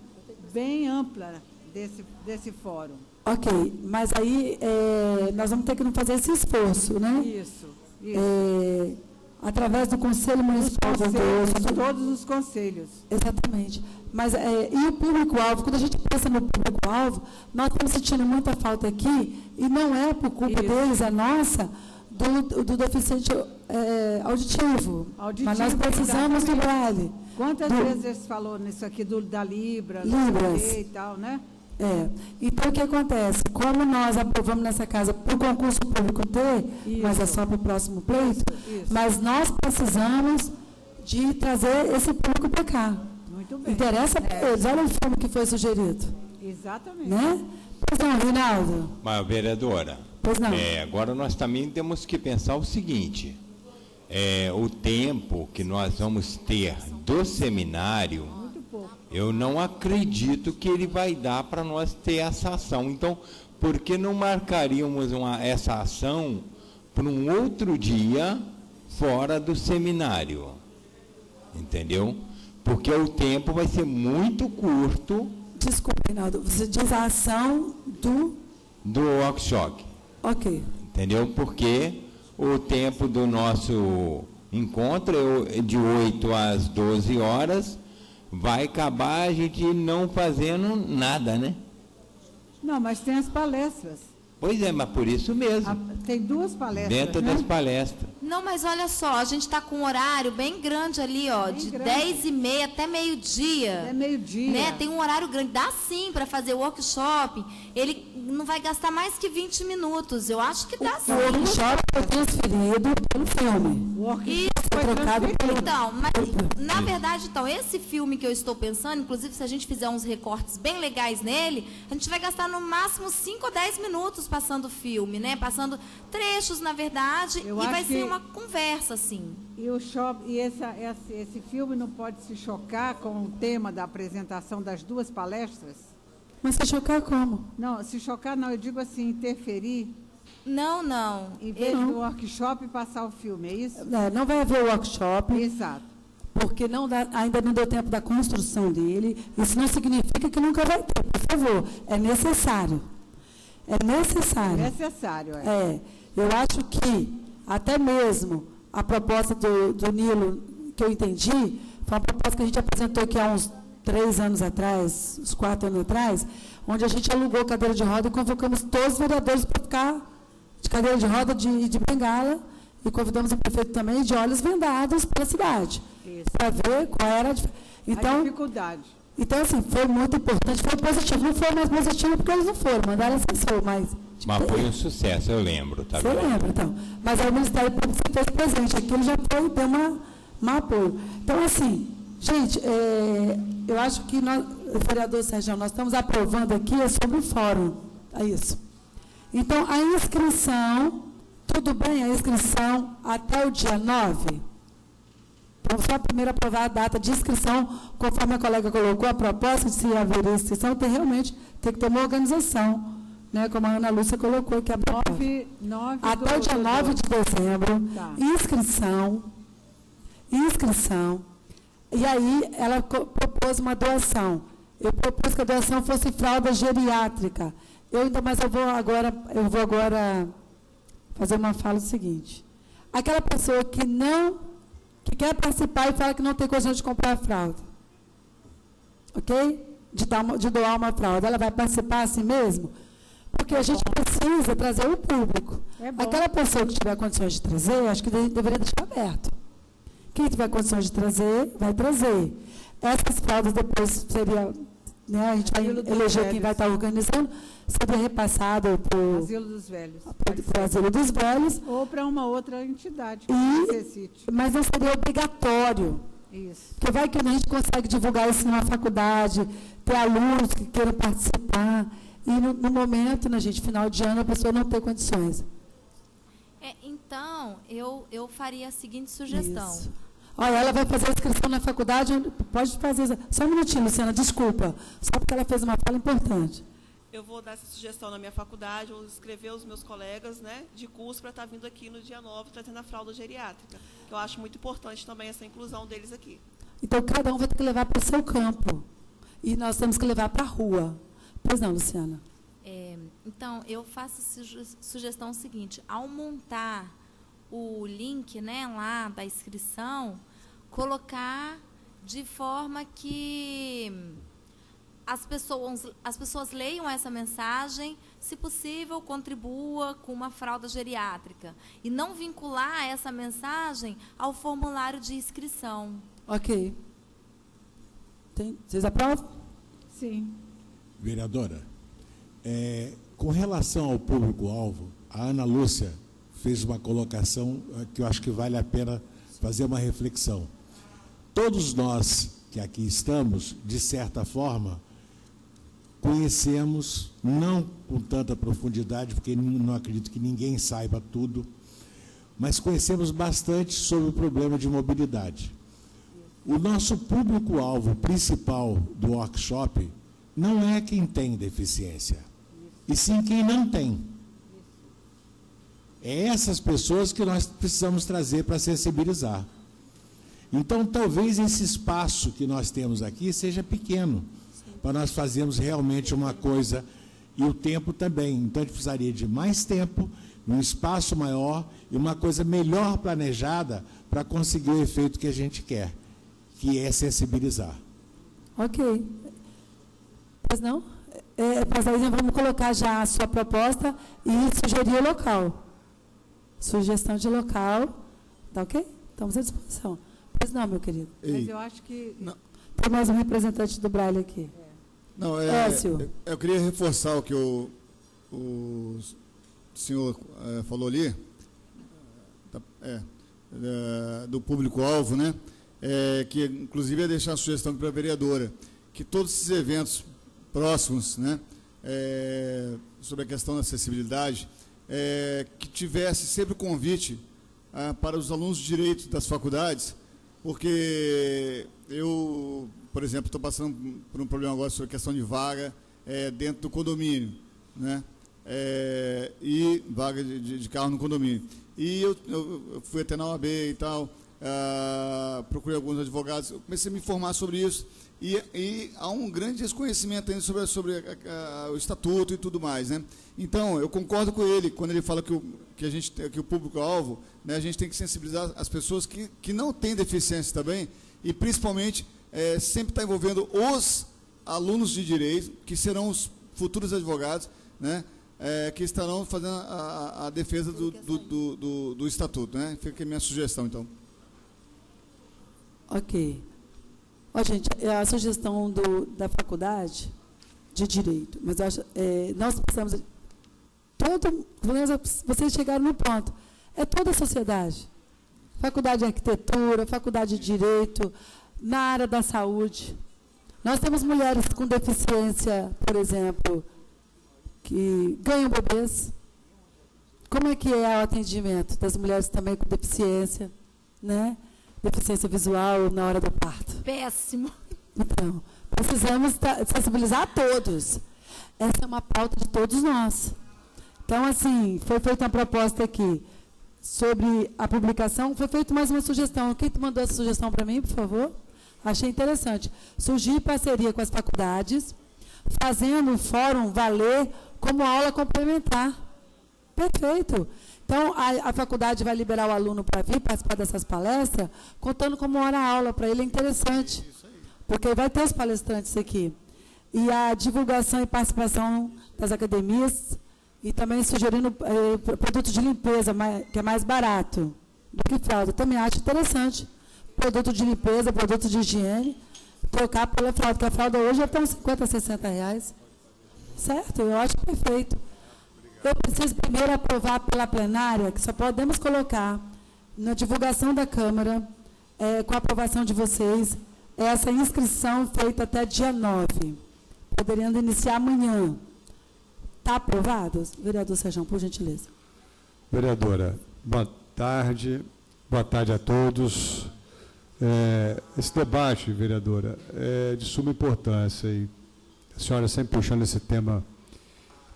bem ampla desse, desse fórum. Ok, mas aí é, nós vamos ter que fazer esse esforço, né? Isso, isso. É, através do Conselho Municipal de Idoso. Todos os conselhos. Exatamente. Mas, é, e o público-alvo, quando a gente pensa no público-alvo, nós estamos sentindo muita falta aqui, e não é por culpa Isso. deles, é nossa, do, do deficiente é, auditivo. auditivo. Mas nós precisamos do braille. Quantas do, vezes você falou nisso aqui do, da Libra, Libras. e tal, né? É. Então, o que acontece? Como nós aprovamos nessa casa para o concurso público ter, isso. mas é só para o próximo pleito, isso, isso. mas nós precisamos de trazer esse público para cá. Muito bem. Interessa para é. eles. Olha o filme que foi sugerido. Exatamente. Né? Pois não, Rinaldo. Mas, vereadora, pois não. É, agora nós também temos que pensar o seguinte, é, o tempo que nós vamos ter do seminário eu não acredito que ele vai dar para nós ter essa ação. Então, por que não marcaríamos uma, essa ação para um outro dia fora do seminário? Entendeu? Porque o tempo vai ser muito curto. Desculpe, Reinaldo, você diz a ação do. Do workshop. Ok. Entendeu? Porque o tempo do nosso encontro é de 8 às 12 horas vai acabar a gente não fazendo nada, né? Não, mas tem as palestras. Pois é, mas por isso mesmo. A, tem duas palestras. Dentro né? das palestras. Não, mas olha só, a gente está com um horário bem grande ali, ó, bem de grande. 10 e meia até meio-dia. Até meio-dia. Né? Tem um horário grande. Dá sim para fazer o workshop. Ele não vai gastar mais que 20 minutos. Eu acho que dá sim. O workshop foi transferido pelo filme. O workshop foi trocado pelo... Então, mas, na verdade, então, esse filme que eu estou pensando, inclusive se a gente fizer uns recortes bem legais nele, a gente vai gastar no máximo 5 ou 10 minutos passando o filme, né? Passando trechos, na verdade, eu e vai ser uma conversa, assim. E, o shop, e essa, esse, esse filme não pode se chocar com o tema da apresentação das duas palestras? Mas se chocar como? Não, se chocar não, eu digo assim, interferir. Não, não. Em vez do workshop passar o filme, é isso? É, não vai haver workshop. Exato. Porque não dá, ainda não deu tempo da construção dele. Isso não significa que nunca vai ter. Por favor, é necessário. É necessário. É necessário, é. É. Eu acho que até mesmo a proposta do, do Nilo, que eu entendi, foi uma proposta que a gente apresentou aqui há uns três anos atrás, uns quatro anos atrás, onde a gente alugou cadeira de roda e convocamos todos os vereadores para ficar de cadeira de roda de, de bengala e convidamos o prefeito também de olhos vendados para a cidade, para ver qual era a, então, a dificuldade. Então, assim, foi muito importante, foi positivo. Não foi mais positivo porque eles não foram, mandaram assessor, mas... Tipo, mas foi um sucesso, eu lembro. Tá Você lembra, então. Mas aí o Ministério Público se fez presente, aquilo já foi, deu uma, um apoio. Então, assim, gente, é, eu acho que nós, o vereador Sérgio, nós estamos aprovando aqui é sobre o fórum. É isso. Então, a inscrição, tudo bem, a inscrição até o dia 9? Então, só primeiro aprovar a data de inscrição, conforme a colega colocou, a proposta de se haver inscrição, tem realmente tem que ter uma organização, né, como a Ana Lúcia colocou que a proposta. 9, 9 até o dia 9 de dezembro, tá. inscrição, inscrição, e aí ela propôs uma doação. Eu propus que a doação fosse fralda geriátrica. Eu ainda, mas eu vou agora, eu vou agora fazer uma fala seguinte. Aquela pessoa que não, que quer participar e fala que não tem condição de comprar a fralda. Ok? De, uma, de doar uma fralda. Ela vai participar assim mesmo? Porque a gente precisa trazer o público. É Aquela pessoa que tiver condições de trazer, acho que deveria deixar aberto. Quem tiver condições de trazer, vai trazer. Essas fraldas depois seria, né, a gente vai eleger quem vai estar organizando, seria repassado para o Asilo dos Velhos. Para o Asilo dos Velhos. Ou para uma outra entidade que e, necessite. Mas não seria obrigatório. Isso. Porque vai que a gente consegue divulgar isso numa faculdade, ter alunos que queiram participar. E no, no momento, na né, gente, final de ano, a pessoa não tem condições. É, então, eu, eu faria a seguinte sugestão. Isso. Olha, ela vai fazer a inscrição na faculdade, pode fazer. Só um minutinho, Luciana, desculpa. Só porque ela fez uma fala importante. Eu vou dar essa sugestão na minha faculdade, vou escrever os meus colegas né, de curso para estar vindo aqui no dia 9 trazendo a fralda geriátrica. Que eu acho muito importante também essa inclusão deles aqui. Então, cada um vai ter que levar para o seu campo. E nós temos que levar para a rua. Pois não, Luciana. É, então, eu faço a sugestão seguinte: ao montar o link né, lá da inscrição, colocar de forma que as pessoas, as pessoas leiam essa mensagem, se possível, contribua com uma fralda geriátrica. E não vincular essa mensagem ao formulário de inscrição. Ok. Tem, vocês aprovam? Sim. Vereadora, é, com relação ao público-alvo, a Ana Lúcia fez uma colocação eh, que eu acho que vale a pena fazer uma reflexão. Todos nós que aqui estamos, de certa forma, conhecemos, não com tanta profundidade, porque não acredito que ninguém saiba tudo, mas conhecemos bastante sobre o problema de mobilidade. O nosso público-alvo principal do workshop não é quem tem deficiência, e sim quem não tem. É essas pessoas que nós precisamos trazer para sensibilizar. Então, talvez esse espaço que nós temos aqui seja pequeno, para nós fazermos realmente uma coisa, e o tempo também. Então, a gente precisaria de mais tempo, um espaço maior e uma coisa melhor planejada para conseguir o efeito que a gente quer, que é sensibilizar. Ok. Pois não? É, mas aí vamos colocar já a sua proposta e sugerir o local. Sugestão de local. Tá ok? Estamos à disposição. Pois não, meu querido. Ei. Mas eu acho que. Não. Tem mais um representante do Braille aqui. É. Não, é, Écio. Eu queria reforçar o que o, o senhor é, falou ali, é, é, do público-alvo, né? É, que inclusive é deixar a sugestão para a vereadora, que todos esses eventos próximos, né? É, sobre a questão da acessibilidade, é, que tivesse sempre o convite ah, para os alunos de direito das faculdades, porque eu, por exemplo, estou passando por um problema agora sobre questão de vaga é, dentro do condomínio, né? É, e vaga de, de, carro no condomínio. E eu, eu, fui até na OAB e tal, ah, procurei alguns advogados, comecei a me informar sobre isso e, e, há um grande desconhecimento ainda sobre, sobre a, a, o estatuto e tudo mais, né? Então, eu concordo com ele quando ele fala que o, que a gente, que o público-alvo, né, a gente tem que sensibilizar as pessoas que, que não têm deficiência também, e principalmente é, sempre está envolvendo os alunos de direito, que serão os futuros advogados, né? É, que estarão fazendo a, a defesa do, do, do, do, do estatuto, né? Fica a minha sugestão, então. Ok. Ó, gente, é a sugestão do, da faculdade de direito, mas acho, é, nós precisamos. Todo, vocês chegaram no ponto. É toda a sociedade. Faculdade de arquitetura, faculdade de direito, na área da saúde. Nós temos mulheres com deficiência, por exemplo, que ganham bebês. Como é que é o atendimento das mulheres também com deficiência, né? Deficiência visual na hora do parto? Péssimo. Então, precisamos sensibilizar a todos. Essa é uma pauta de todos nós. Então, assim, foi feita uma proposta aqui sobre a publicação. Foi feita mais uma sugestão. Quem mandou essa sugestão para mim, por favor? Achei interessante. Surgir parceria com as faculdades, fazendo o fórum valer como aula complementar. Perfeito. Então, a, a, faculdade vai liberar o aluno para vir participar dessas palestras, contando como hora a aula. Para ele é interessante, porque vai ter os palestrantes aqui. E a divulgação e participação das academias E também sugerindo eh, produto de limpeza, que é mais barato do que fralda. Também acho interessante. Produto de limpeza, produto de higiene, trocar pela fralda, porque a fralda hoje já está uns 50, 60 reais. Certo? Eu acho perfeito. Eu preciso primeiro aprovar pela plenária, que só podemos colocar na divulgação da Câmara, é, com a aprovação de vocês, essa inscrição feita até dia 9. Poderiam iniciar amanhã. Está aprovado? Vereador Sérgio, por gentileza. Vereadora, boa tarde. Boa tarde a todos. É, esse debate, vereadora, é de suma importância e a senhora sempre puxando esse tema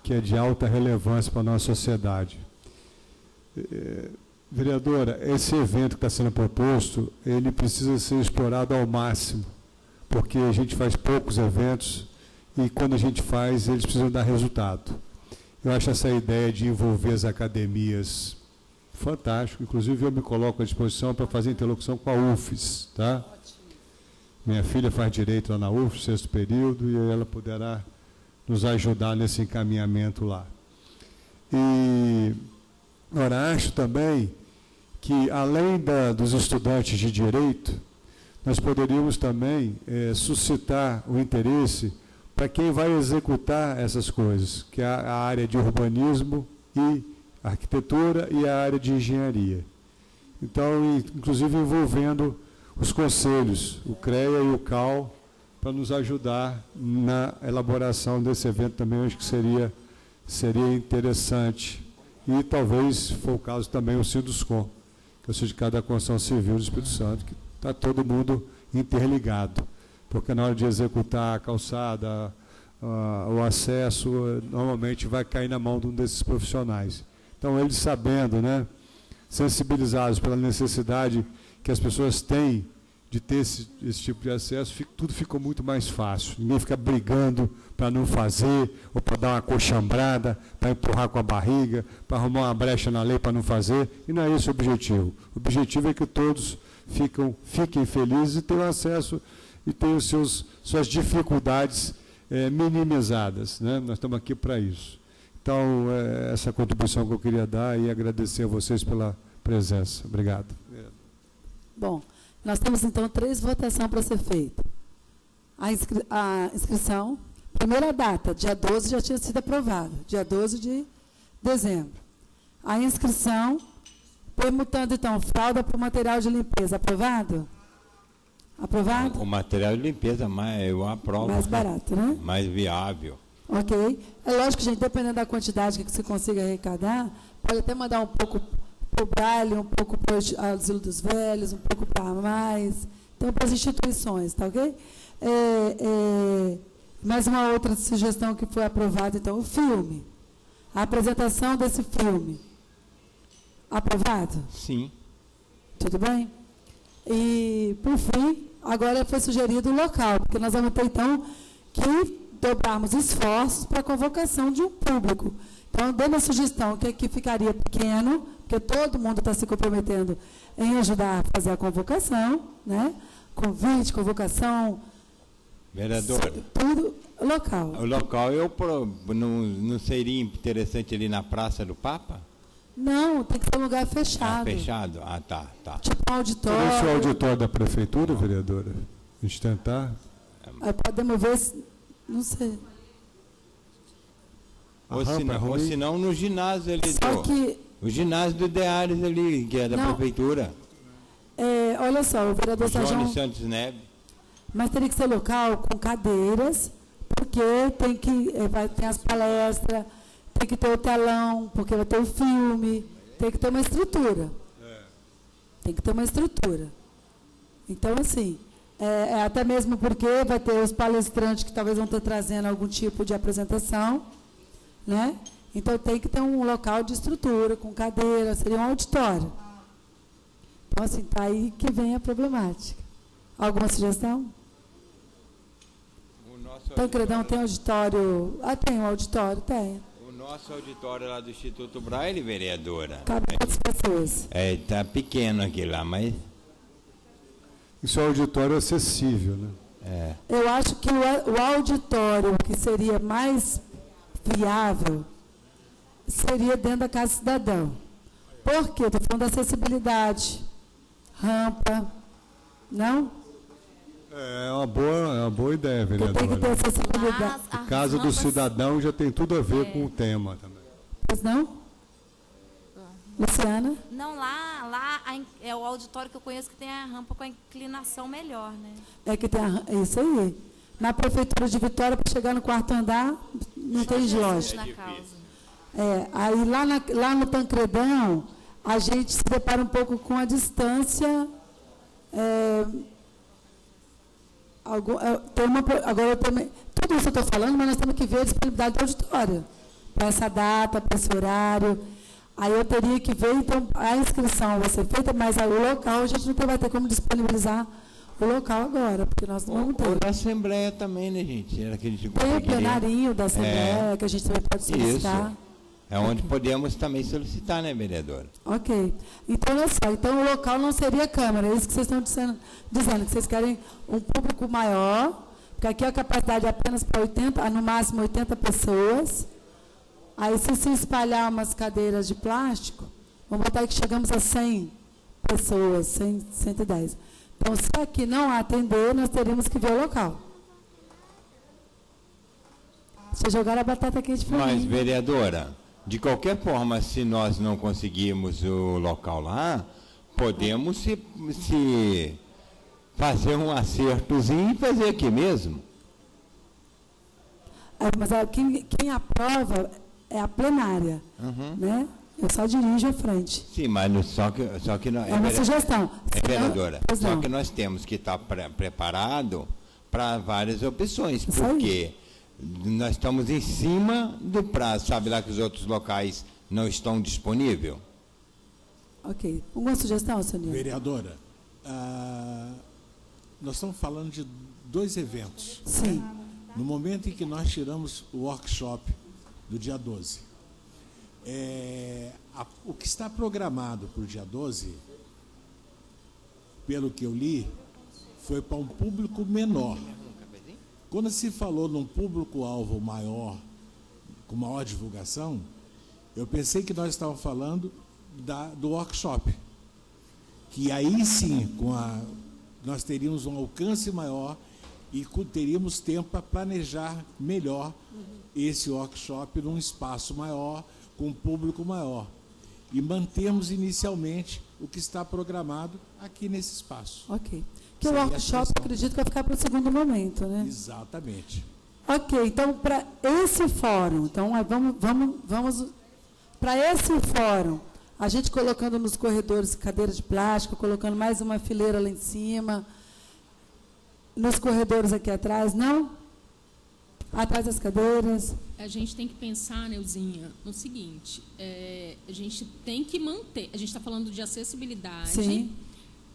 que é de alta relevância para a nossa sociedade. É, Vereadora, esse evento que está sendo proposto, ele precisa ser explorado ao máximo, porque a gente faz poucos eventos e quando a gente faz, eles precisam dar resultado. Eu acho essa ideia de envolver as academias fantástico, inclusive eu me coloco à disposição para fazer interlocução com a UFES, tá? Minha filha faz direito lá na UFES, sexto período, e ela poderá nos ajudar nesse encaminhamento lá. E, ora, acho também que, além da, dos estudantes de direito, nós poderíamos também é, suscitar o interesse para quem vai executar essas coisas, que é a área de urbanismo e arquitetura e a área de engenharia. Então, inclusive envolvendo os conselhos, o CREA e o CAL, para nos ajudar na elaboração desse evento também, acho que seria, seria interessante. E talvez, for o caso, também o Sinduscom que é o Sindicato da Construção Civil do Espírito Santo, que está todo mundo interligado. Porque na hora de executar a calçada, o acesso, normalmente vai cair na mão de um desses profissionais. Então, eles sabendo, né, sensibilizados pela necessidade que as pessoas têm de ter esse, esse tipo de acesso, fica, tudo ficou muito mais fácil. Ninguém fica brigando para não fazer, ou para dar uma coxambrada, para empurrar com a barriga, para arrumar uma brecha na lei para não fazer. E não é esse o objetivo. O objetivo é que todos ficam, fiquem felizes e tenham acesso e tenham seus, suas dificuldades é, minimizadas. Né? Nós estamos aqui para isso. Então, é essa contribuição que eu queria dar e agradecer a vocês pela presença. Obrigado. Bom. Nós temos, então, três votações para ser feita. A, inscri a inscrição, primeira data, dia 12, já tinha sido aprovada, dia 12 de dezembro. A inscrição, permutando, então, fralda para o material de limpeza, aprovado? Aprovado? O material de limpeza, eu aprovo. Mais barato, né? Mais viável. Ok. É lógico, gente, dependendo da quantidade que você consiga arrecadar, pode até mandar um pouco para o Braille, um pouco para o Asilo dos Velhos, um pouco para mais. Então, para as instituições, tá ok? É, é, mais uma outra sugestão que foi aprovada, então, o filme. A apresentação desse filme. Aprovado? Sim. Tudo bem? E, por fim, agora foi sugerido o local, porque nós vamos ter, então, que dobrarmos esforços para a convocação de um público. Então, dando a sugestão que aqui ficaria pequeno, porque todo mundo está se comprometendo em ajudar a fazer a convocação, né? Convite, convocação. Vereador. Tudo local. O local eu não, não seria interessante ali na Praça do Papa? Não, tem que ser um lugar fechado. Ah, fechado? Ah, tá, tá. Tipo um auditório. É o auditório da prefeitura, vereadora? A gente tentar. Aí podemos ver, não sei. Ou, se não, é ou se não, no ginásio ali. Só do... que o ginásio do Ideários ali, que é da Não. prefeitura. É, olha só, o vereador o Sajão... Santos Neves. Mas teria que ser local com cadeiras, porque tem que é, vai ter as palestras, tem que ter o telão, porque vai ter o filme, tem que ter uma estrutura. É. Tem que ter uma estrutura. Então, assim, é, é, até mesmo porque vai ter os palestrantes que talvez vão estar trazendo algum tipo de apresentação, né? Então tem que ter um local de estrutura, com cadeira, seria um auditório. Então, assim, está aí que vem a problemática. Alguma sugestão? Tancredão tem auditório. Ah, tem um auditório, tem. O nosso auditório lá do Instituto Braille, vereadora. Cabe quantas pessoas? É, está pequeno aqui lá, mas. Isso é auditório acessível, né? É. Eu acho que o, o auditório que seria mais viável seria dentro da Casa Cidadão. Por quê? Estou falando da acessibilidade, rampa, não? É uma boa, é uma boa ideia, vereadora. Tem que ter acessibilidade. A Casa rampas... do Cidadão já tem tudo a ver é. com o tema também. Pois não? Luciana? Não, lá, lá é o auditório que eu conheço que tem a rampa com a inclinação melhor, né? É que tem a, é isso aí. Na prefeitura de Vitória, para chegar no quarto andar, não tem lógica. É, aí lá, na, lá no Tancredão, a gente se depara um pouco com a distância. É, algum, é, tem uma, agora, também, tudo isso eu estou falando, mas nós temos que ver a disponibilidade do auditório. Para essa data, para esse horário. Aí eu teria que ver, então, a inscrição vai ser feita, mas o local a gente não vai ter como disponibilizar o local agora, porque nós não vamos ter. Ou da Assembleia também, né, gente? Era que a gente Tem o plenarinho da Assembleia, é, que a gente também pode solicitar. Isso. É onde podemos também solicitar, né, vereadora? Ok. Então, olha só, então o local não seria Câmara, é isso que vocês estão dizendo, dizendo que vocês querem um público maior, porque aqui a capacidade é apenas para 80, no máximo 80 pessoas. Aí, se se espalhar umas cadeiras de plástico, vamos botar que chegamos a 100 pessoas, 100, 110. Então, se aqui não atender, nós teríamos que ver o local. Você jogar a batata quente para Mas, vereadora, de qualquer forma, se nós não conseguirmos o local lá, podemos se, se fazer um acertozinho e fazer aqui mesmo. É, mas quem, quem aprova é a plenária, uhum. né? Eu só dirijo à frente. Sim, mas só que, só que não, é, é uma sugestão. É vereadora. Só que nós temos que estar pre preparado para várias opções, Isso porque aí. Nós estamos em cima do prazo, sabe lá que os outros locais não estão disponíveis. Ok. Uma sugestão, senhor? Vereadora, uh, nós estamos falando de dois eventos. Sim. No momento em que nós tiramos o workshop do dia 12. É, a, o que está programado para o dia 12, pelo que eu li, foi para um público menor. Quando se falou num público-alvo maior, com maior divulgação, eu pensei que nós estávamos falando da, do workshop. Que aí sim, com a, nós teríamos um alcance maior e teríamos tempo para planejar melhor esse workshop num espaço maior, com um público maior. E mantemos inicialmente o que está programado aqui nesse espaço. Ok. Que o workshop, acredito que vai ficar para o segundo momento, né? Exatamente. Ok, então, para esse fórum, então, vamos, vamos, vamos para esse fórum, a gente colocando nos corredores cadeiras de plástico, colocando mais uma fileira lá em cima, nos corredores aqui atrás, não? Atrás das cadeiras. A gente tem que pensar, Neuzinha, no seguinte: é, a gente tem que manter. A gente está falando de acessibilidade. Sim.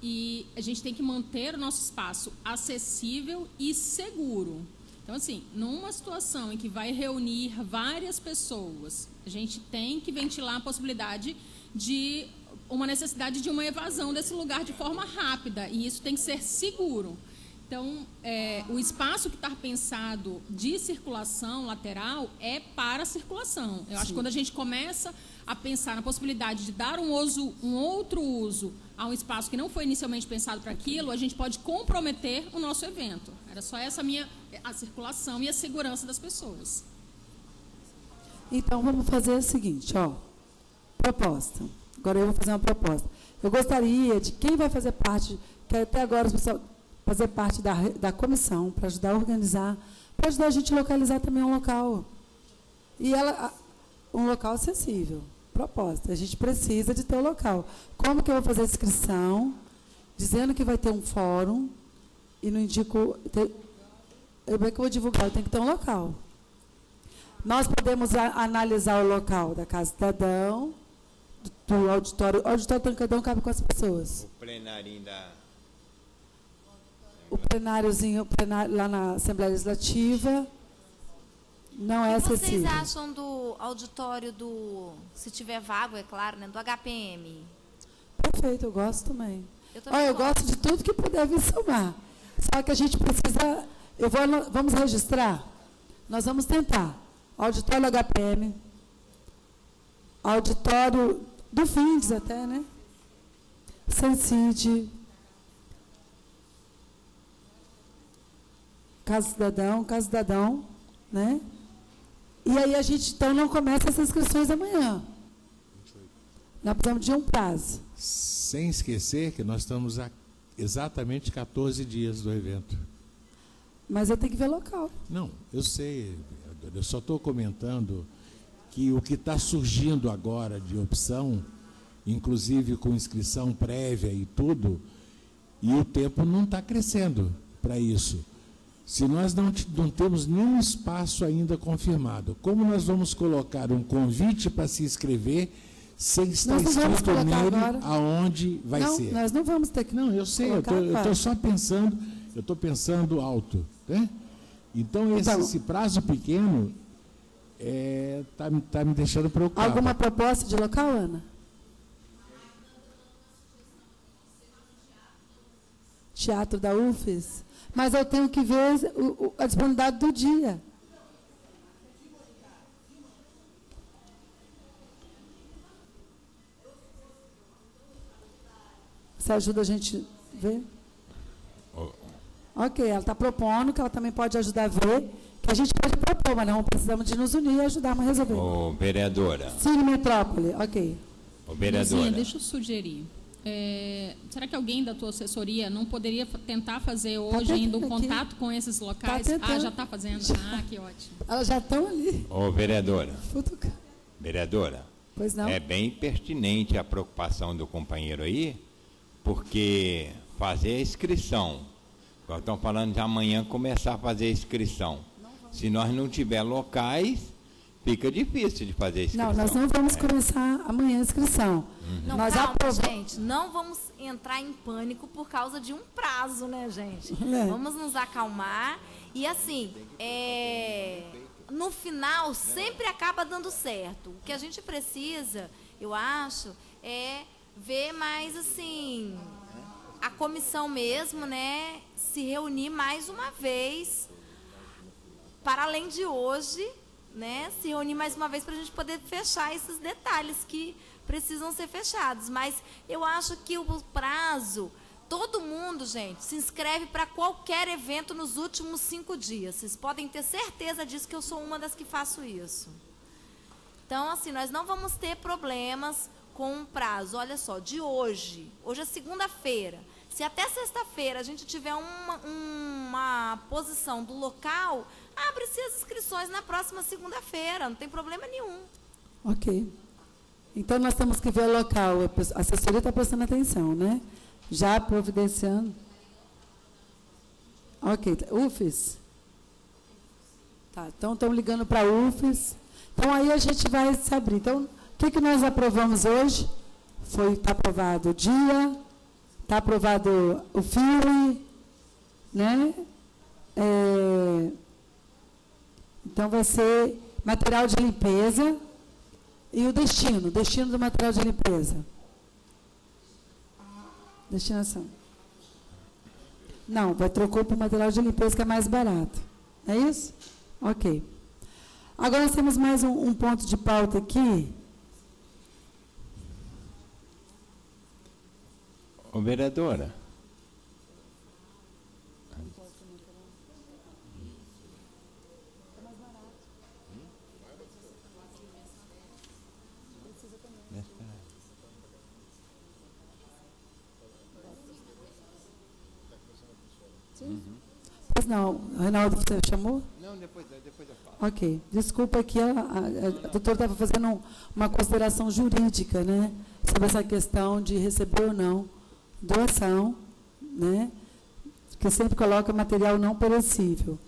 E a gente tem que manter o nosso espaço acessível e seguro. Então, assim, numa situação em que vai reunir várias pessoas, a gente tem que ventilar a possibilidade de uma necessidade de uma evasão desse lugar de forma rápida. E isso tem que ser seguro. Então, é, o espaço que está pensado de circulação lateral é para circulação. Eu Sim. acho que quando a gente começa a pensar na possibilidade de dar um, uso, um outro uso a um espaço que não foi inicialmente pensado para aquilo, a gente pode comprometer o nosso evento. Era só essa minha a circulação e a segurança das pessoas. Então, vamos fazer o seguinte, ó. Proposta. Agora eu vou fazer uma proposta. Eu gostaria de quem vai fazer parte, que até agora os pessoal fazer parte da, da comissão, para ajudar a organizar, para ajudar a gente a localizar também um local. E ela, um local acessível. Propósito, a gente precisa de ter um local. Como que eu vou fazer a inscrição? Dizendo que vai ter um fórum e não indico. eu bem que eu vou divulgar, eu tenho que ter um local. Nós podemos a, analisar o local da Casa Cidadão, do, do auditório. O auditório Tancadão cabe com as pessoas. O plenarinho da o plenáriozinho plenário, lá na Assembleia Legislativa não é acessível. O que vocês acham do auditório do, se tiver vago, é claro, né, do HPM? Perfeito, eu gosto também. Eu, também Olha, eu gosto de tudo que puder vir somar. Só que a gente precisa, eu vou, vamos registrar? Nós vamos tentar. Auditório HPM, auditório do FINDES até, né? Senside, Casa Cidadão, Casa Cidadão, né? E aí a gente então não começa essas inscrições amanhã. Nós precisamos de um prazo. Sem esquecer que nós estamos a exatamente 14 dias do evento. Mas eu tenho que ver local. Não, eu sei. Eu só estou comentando que o que está surgindo agora de opção, inclusive com inscrição prévia e tudo, e o tempo não está crescendo para isso. Se nós não, não, temos nenhum espaço ainda confirmado, como nós vamos colocar um convite para se inscrever sem estar escrito nele agora. aonde vai não, ser? Nós não vamos ter que. Não, eu sei, eu estou só pensando, eu estou pensando alto. Né? Então, esse, então, esse prazo pequeno está é, tá, tá me deixando preocupado. Alguma proposta de local, Ana? Teatro da UFES? Mas eu tenho que ver a disponibilidade do dia. Você ajuda a gente a ver? Oh. Ok, ela está propondo que ela também pode ajudar a ver que a gente pode propor, mas não precisamos de nos unir e ajudar a resolver. Ô, vereadora. Sim, Metrópole, ok. Ô, vereadora. Luzinha, deixa eu sugerir. É, será que alguém da tua assessoria não poderia tentar fazer tá hoje tá ainda um contato aqui. com esses locais? Tá ah, já está fazendo? Já. Ah, que ótimo. Elas já estão ali. Ô, vereadora. Vereadora. Pois não. É bem pertinente a preocupação do companheiro aí, porque fazer a inscrição, nós estamos falando de amanhã começar a fazer a inscrição se nós não tiver locais, fica difícil de fazer a inscrição. Não, nós não vamos é. começar amanhã a inscrição. Uhum. Não, nós calma, gente, não vamos entrar em pânico por causa de um prazo, né, gente? É. Vamos nos acalmar e assim, é, no final sempre acaba dando certo. O que a gente precisa, eu acho, é ver mais assim a comissão mesmo, né, se reunir mais uma vez para além de hoje, né, se reunir mais uma vez para a gente poder fechar esses detalhes que precisam ser fechados. Mas eu acho que o prazo, todo mundo, gente, se inscreve para qualquer evento nos últimos cinco dias. Vocês podem ter certeza disso que eu sou uma das que faço isso. Então, assim, nós não vamos ter problemas com o prazo. Olha só, de hoje, hoje é segunda-feira. Se até sexta-feira a gente tiver uma, uma posição do local, Abre-se as inscrições na próxima segunda-feira, não tem problema nenhum. Ok. Então, nós temos que ver o local. A assessoria está prestando atenção, né? Já providenciando. Ok. UFES? Tá, então, estamos ligando para a UFES. Então, aí a gente vai se abrir. Então, o que, que nós aprovamos hoje? Foi, está aprovado o dia, está aprovado o filme, né? É, então, vai ser material de limpeza e o destino, destino do material de limpeza. Destinação. Não, vai trocar para o material de limpeza que é mais barato. É isso? Ok. Agora nós temos mais um, um ponto de pauta aqui. Ô, vereadora. Pois não, Reinaldo, você chamou? Não, depois, depois eu falo. Ok. Desculpa que a, a, a, a doutora estava fazendo uma consideração jurídica, né? Sobre essa questão de receber ou não doação, né? Que sempre coloca material não perecível.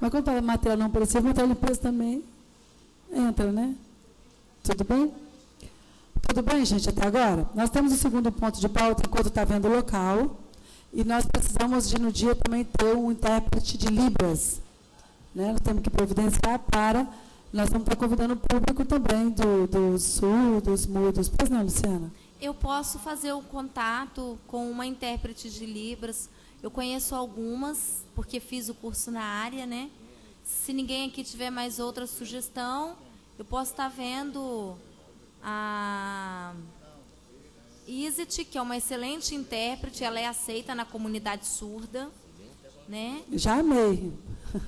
Mas quando fala material não perecível, material limpeza também entra, né? Tudo bem? Tudo bem, gente, até agora? Nós temos o segundo ponto de pauta, enquanto está vendo o local. E nós precisamos de, no dia, também ter um intérprete de Libras. Né? Nós temos que providenciar para. Nós vamos estar convidando o público também do, dos surdos, mudos. Pois não, Luciana? Eu posso fazer o contato com uma intérprete de Libras. Eu conheço algumas, porque fiz o curso na área, né? Se ninguém aqui tiver mais outra sugestão, eu posso estar vendo a Isit, que é uma excelente intérprete, ela é aceita na comunidade surda, né? Já amei.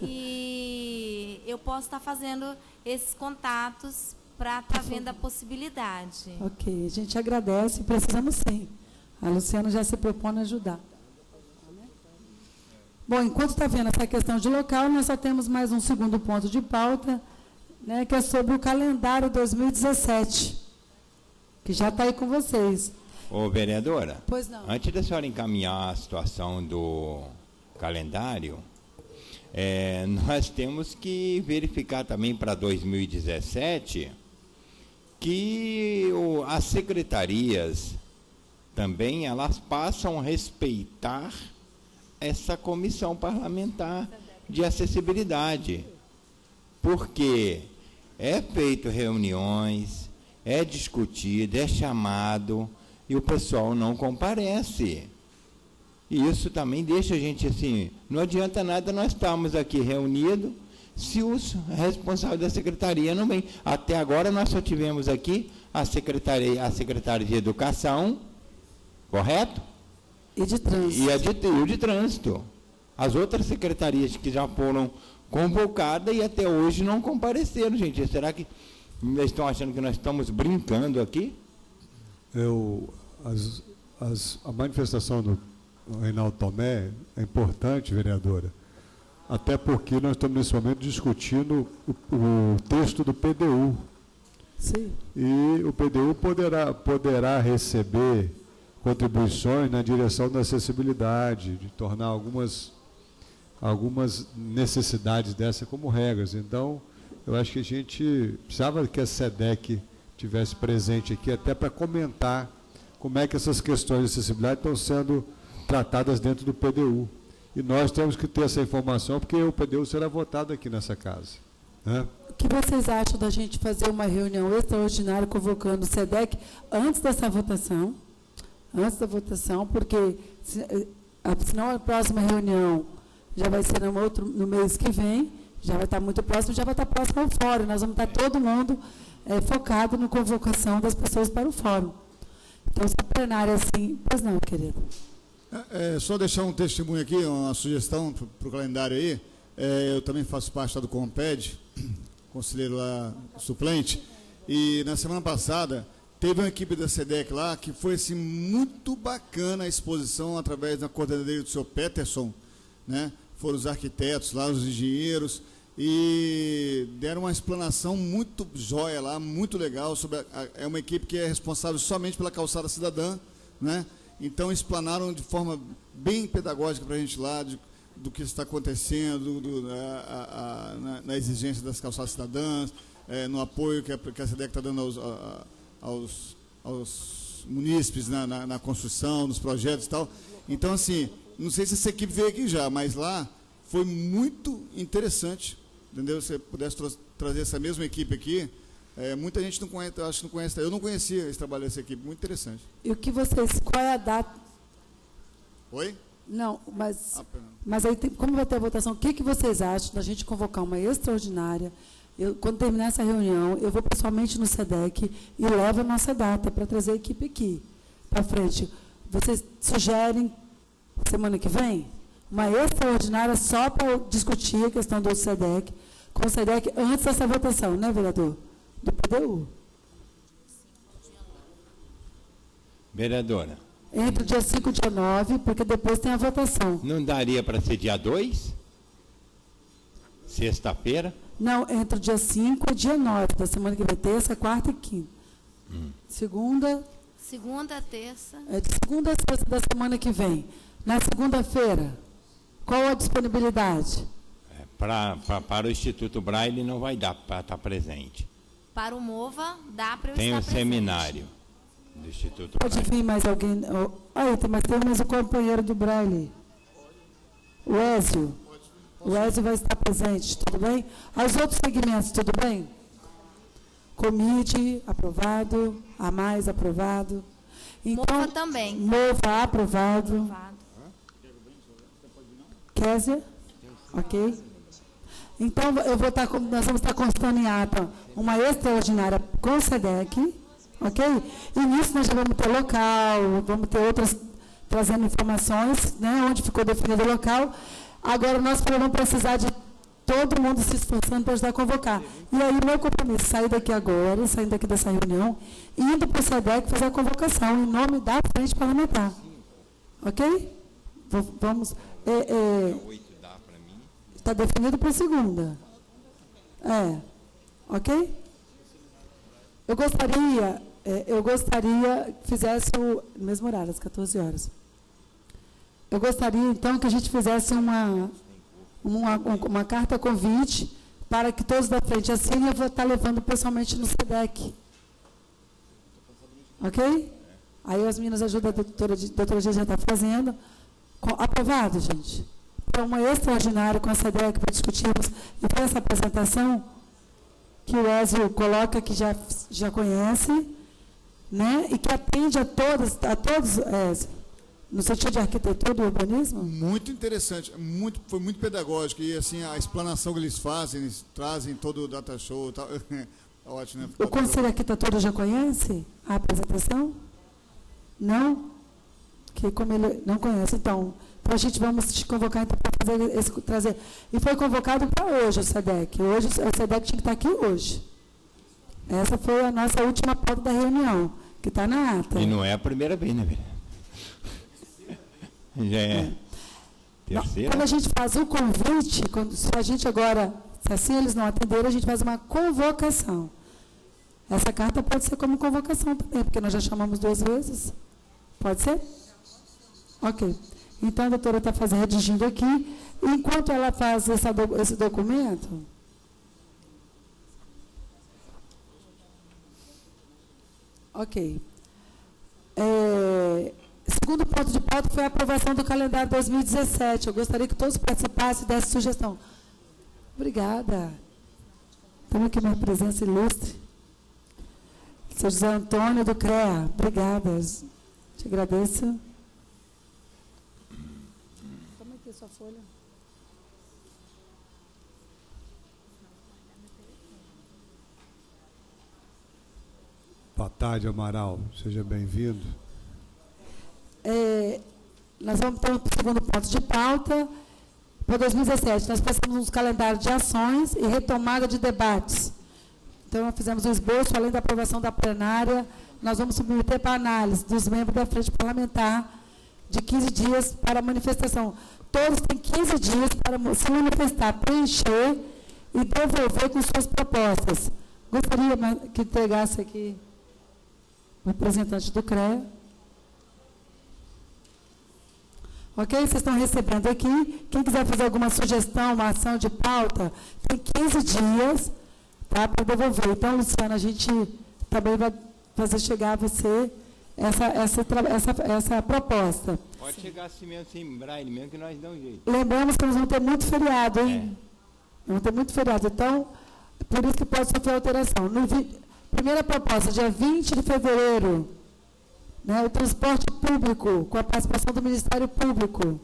E eu posso estar fazendo esses contatos para estar tá vendo a possibilidade. Ok, a gente agradece, precisamos sim. A Luciana já se propõe a ajudar. Bom, enquanto está vendo essa questão de local, nós só temos mais um segundo ponto de pauta, né, que é sobre o calendário 2017, que já está aí com vocês. Ô, vereadora, pois não. antes da senhora encaminhar a situação do calendário, é, nós temos que verificar também para 2017 que o, as secretarias também elas passam a respeitar essa comissão parlamentar de acessibilidade. Porque é feito reuniões, é discutido, é chamado e o pessoal não comparece. E isso também deixa a gente assim, não adianta nada nós estarmos aqui reunidos se os responsáveis da secretaria não vêm. Até agora nós só tivemos aqui a secretaria, a secretária de Educação, correto? E de trânsito. E, a de, e o de trânsito. As outras secretarias que já foram convocadas e até hoje não compareceram, gente. Será que estão achando que nós estamos brincando aqui? Eu, as, as, a manifestação do Reinaldo Tomé é importante, vereadora, até porque nós estamos nesse momento discutindo o, o texto do PDU. Sim. E o PDU poderá, poderá receber contribuições na direção da acessibilidade, de tornar algumas, algumas necessidades dessa como regras. Então, eu acho que a gente precisava que a SEDEC tivesse presente aqui até para comentar como é que essas questões de acessibilidade estão sendo tratadas dentro do PDU. E nós temos que ter essa informação, porque o PDU será votado aqui nessa casa. Né? O que vocês acham da gente fazer uma reunião extraordinária convocando o SEDEC antes dessa votação? Antes da votação, porque eh, senão a próxima reunião já vai ser no, outro, no mês que vem, já vai estar muito próximo, já vai estar próximo ao fórum. Nós vamos estar todo mundo é, focado na convocação das pessoas para o fórum. Então, plenária assim. Pois não, querido. É, é, só deixar um testemunho aqui, uma sugestão para o calendário aí. É, eu também faço parte do Comped, conselheiro lá suplente, e na semana passada teve uma equipe da SEDEC lá que foi assim, muito bacana a exposição através da coordenadoria do senhor Peterson, né? foram os arquitetos lá, os engenheiros, e deram uma explanação muito jóia lá, muito legal, sobre a, a, é uma equipe que é responsável somente pela calçada cidadã, né? Então, explanaram de forma bem pedagógica para a gente lá, de, do que está acontecendo, do, a, a, na, na, exigência das calçadas cidadãs, é, no apoio que a, que a SEDEC está dando aos, aos, aos munícipes na, na, na, construção, nos projetos e tal. Então, assim, não sei se essa equipe veio aqui já, mas lá foi muito interessante, entendeu? Se você pudesse tra trazer essa mesma equipe aqui, é, muita gente não conhece, acho que não conhece. Eu não conhecia esse trabalho dessa equipe, muito interessante. E o que vocês, qual é a data? Oi? Não, mas, ah, mas aí tem, como vai ter a votação, o que, que vocês acham da gente convocar uma extraordinária? Eu, quando terminar essa reunião, eu vou pessoalmente no SEDEC e levo a nossa data para trazer a equipe aqui para frente. Vocês sugerem semana que vem uma extraordinária só para discutir a questão do SEDEC, com o SEDEC antes dessa votação, né, vereador? do PDU. Vereadora. Entre o dia 5 e o dia 9, porque depois tem a votação. Não daria para ser dia 2? Sexta-feira? Não, entre o dia 5 e o dia 9 da semana que vem, terça, quarta e quinta. Hum. Segunda. Segunda, terça. É de segunda a sexta da semana que vem. Na segunda-feira, qual a disponibilidade? É, pra, pra, para o Instituto Braille não vai dar para estar presente. Para o MOVA, dá para eu Tem estar o presente. seminário do Instituto Pode vir mais alguém? Oh, aí, mas tem mais o companheiro do Braille. O Ézio. O Ézio vai estar presente, tudo bem? Os outros segmentos, tudo bem? Comite, aprovado. A mais, aprovado. Então, MOVA também. MOVA, aprovado. aprovado. Kézia? Ok. Então, eu vou estar, nós vamos estar constando em ata uma extraordinária com SEDEC, Ok? E nisso nós já vamos ter local, vamos ter outras trazendo informações, né, onde ficou definido o local. Agora nós vamos precisar de todo mundo se esforçando para ajudar a convocar. E aí meu compromisso, sair daqui agora, saindo daqui dessa reunião, indo para o SEDEC fazer a convocação em nome da frente parlamentar. Ok? Vamos. É, é, está definido para segunda. É. Ok? Eu gostaria, é, eu gostaria que fizesse o mesmo horário, às 14 horas. Eu gostaria, então, que a gente fizesse uma, uma, uma carta convite para que todos da frente assinem. Eu vou estar levando pessoalmente no SEDEC. Ok? Aí as meninas ajudam, a doutora, a doutora já está fazendo. Aprovado, gente? Para uma extraordinária com a SEDEC para discutirmos e para essa apresentação que o Ezio coloca, que já, já conhece, né? e que atende a todos, a todos Ezio, no sentido de arquitetura e urbanismo? Muito interessante, muito, foi muito pedagógico. E assim, a explanação que eles fazem, eles trazem todo o data show. Tal, ótimo, né? O Conselho de Arquitetura já conhece a apresentação? Não? Que como ele não conhece, então, então a gente vamos te convocar então, para fazer esse, trazer. E foi convocado para hoje o SEDEC. Hoje o SEDEC tinha que estar aqui hoje. Essa foi a nossa última pauta da reunião, que está na ata. E não é a primeira vez, né? Já é. Terceira? Quando a gente faz o convite, quando, se a gente agora, se assim eles não atenderem, a gente faz uma convocação. Essa carta pode ser como convocação também, porque nós já chamamos duas vezes. Pode ser? Ok. Então a doutora está fazendo, redigindo aqui. Enquanto ela faz essa, esse documento. Ok. É, segundo ponto de pauta foi a aprovação do calendário 2017. Eu gostaria que todos participassem dessa sugestão. Obrigada. Temos aqui uma presença ilustre. Seu José Antônio do CREA. Obrigada. Te agradeço. Toma aqui sua folha. Boa tarde, Amaral. Seja bem-vindo. É, nós vamos ter um segundo ponto de pauta. Para 2017, nós passamos uns calendários de ações e retomada de debates. Então, nós fizemos um esboço, além da aprovação da plenária, nós vamos submeter para análise dos membros da frente parlamentar de 15 dias para manifestação. Todos têm 15 dias para se manifestar, preencher e devolver com suas propostas. Gostaria que entregasse aqui representante do CREA. Ok? Vocês estão recebendo aqui. Quem quiser fazer alguma sugestão, uma ação de pauta, tem 15 dias tá, para devolver. Então, Luciana, a gente também vai fazer chegar a você essa, essa, essa, essa proposta. Pode Sim. chegar assim mesmo, sem braille mesmo, que nós damos jeito. Lembramos que nós vamos ter muito feriado, hein? É. Vamos ter muito feriado. Então, por isso que pode sofrer alteração. No, primeira proposta, dia 20 de fevereiro, né, o transporte público, com a participação do Ministério Público,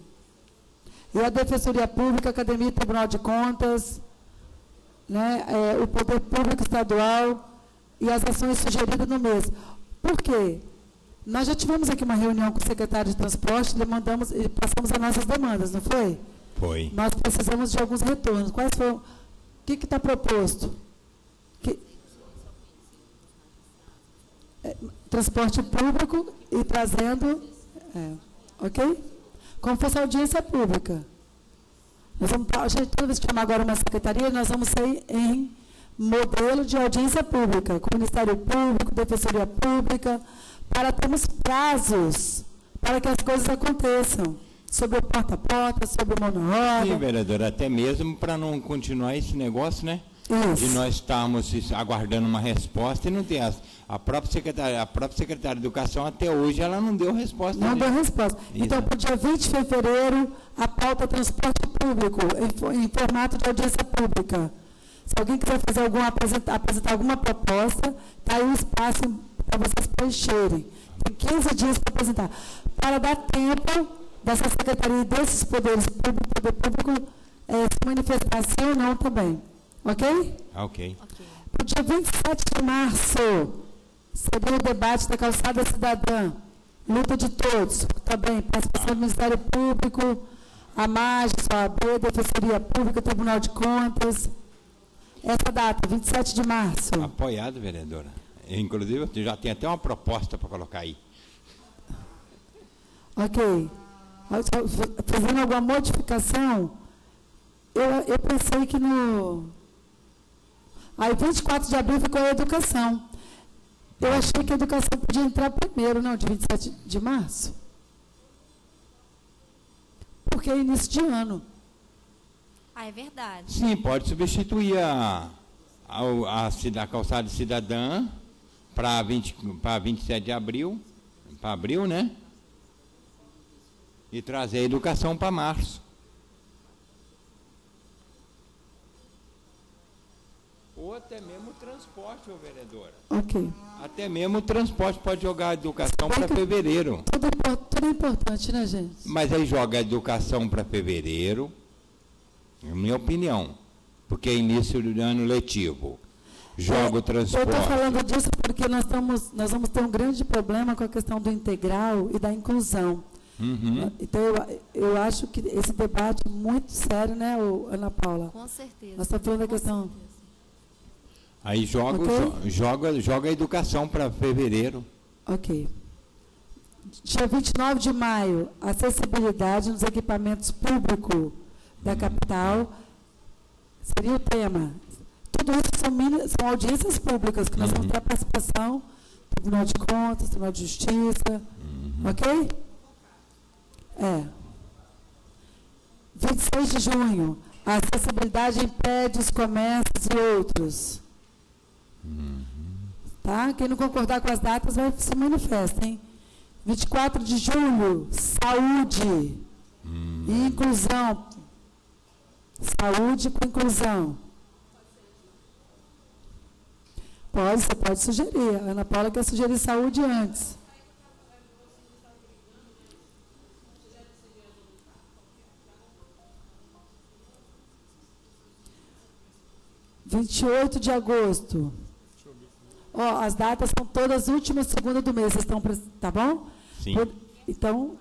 e a Defensoria Pública, a Academia e Tribunal de Contas, né, é, o Poder Público Estadual e as ações sugeridas no mês. Por quê? Nós já tivemos aqui uma reunião com o secretário de transporte, demandamos, e passamos as nossas demandas, não foi? Foi. Nós precisamos de alguns retornos. Quais foram? O que está proposto? Que, é, transporte público e trazendo. É, ok? Como fosse audiência pública. Nós vamos, a gente, toda vez que chamar agora uma secretaria, nós vamos sair em modelo de audiência pública, com o Ministério Público, Defensoria Pública, para termos prazos para que as coisas aconteçam. Sobre o porta a porta, sobre o monoroda. Sim, vereadora, até mesmo para não continuar esse negócio, né? Isso. De nós estarmos aguardando uma resposta e não ter as, a própria secretária, a própria secretária de Educação até hoje ela não deu resposta. Não deu resposta. Isso. Então, para o dia 20 de fevereiro, a pauta transporte público, em, em formato de audiência pública. Se alguém quiser fazer alguma, apresentar, apresentar alguma proposta, está aí o espaço para vocês preencherem. Tem 15 dias para apresentar. Para dar tempo dessa secretaria e desses poderes públicos, poder público, é, se manifestar sim ou não também. Ok? Ok. okay. Para o dia 27 de março, seria o debate da calçada cidadã, luta de todos, também participação do Ministério Público, a MAGES, a OAB, Defensoria Pública, Tribunal de Contas. Essa data, 27 de março. Apoiado, vereadora. Inclusive, já tem até uma proposta para colocar aí. Ok. Fazendo alguma modificação, eu, eu pensei que no. Aí, 24 de abril ficou a educação. Eu achei que a educação podia entrar primeiro, não, de 27 de março. Porque é início de ano. Ah, é verdade. Sim, pode substituir a, a, a, a calçada cidadã para 27 de abril, para abril, né? E trazer a educação para março. Ou até mesmo o transporte, ô vereadora. Ok. Até mesmo o transporte pode jogar a educação para fevereiro. Tudo, tudo é importante, né, gente? Mas aí joga a educação para fevereiro, na minha opinião, porque é início do ano letivo. Joga é, o transporte. Eu estou falando disso porque nós, estamos, nós vamos ter um grande problema com a questão do integral e da inclusão. Uhum. Então, eu, eu acho que esse debate é muito sério, né, Ana Paula? Com certeza. Nós estamos falando da questão. Certeza. Aí joga, okay? joga, joga a educação para fevereiro. Ok. Dia 29 de maio, acessibilidade nos equipamentos públicos da capital. Seria o tema. Tudo isso são, são audiências públicas que nós uhum. vamos ter a participação Tribunal de Contas, Tribunal de Justiça. Uhum. Ok? É. 26 de junho, acessibilidade em prédios, comércios e outros. Tá? Quem não concordar com as datas vai se manifestar, hein? 24 de julho, saúde uhum. e inclusão. Saúde com inclusão. Pode, você pode sugerir. A Ana Paula quer sugerir saúde antes. Vinte e oito de agosto. Ó, as datas são todas últimas segunda do mês. Vocês estão, tá bom? Sim. Por, então,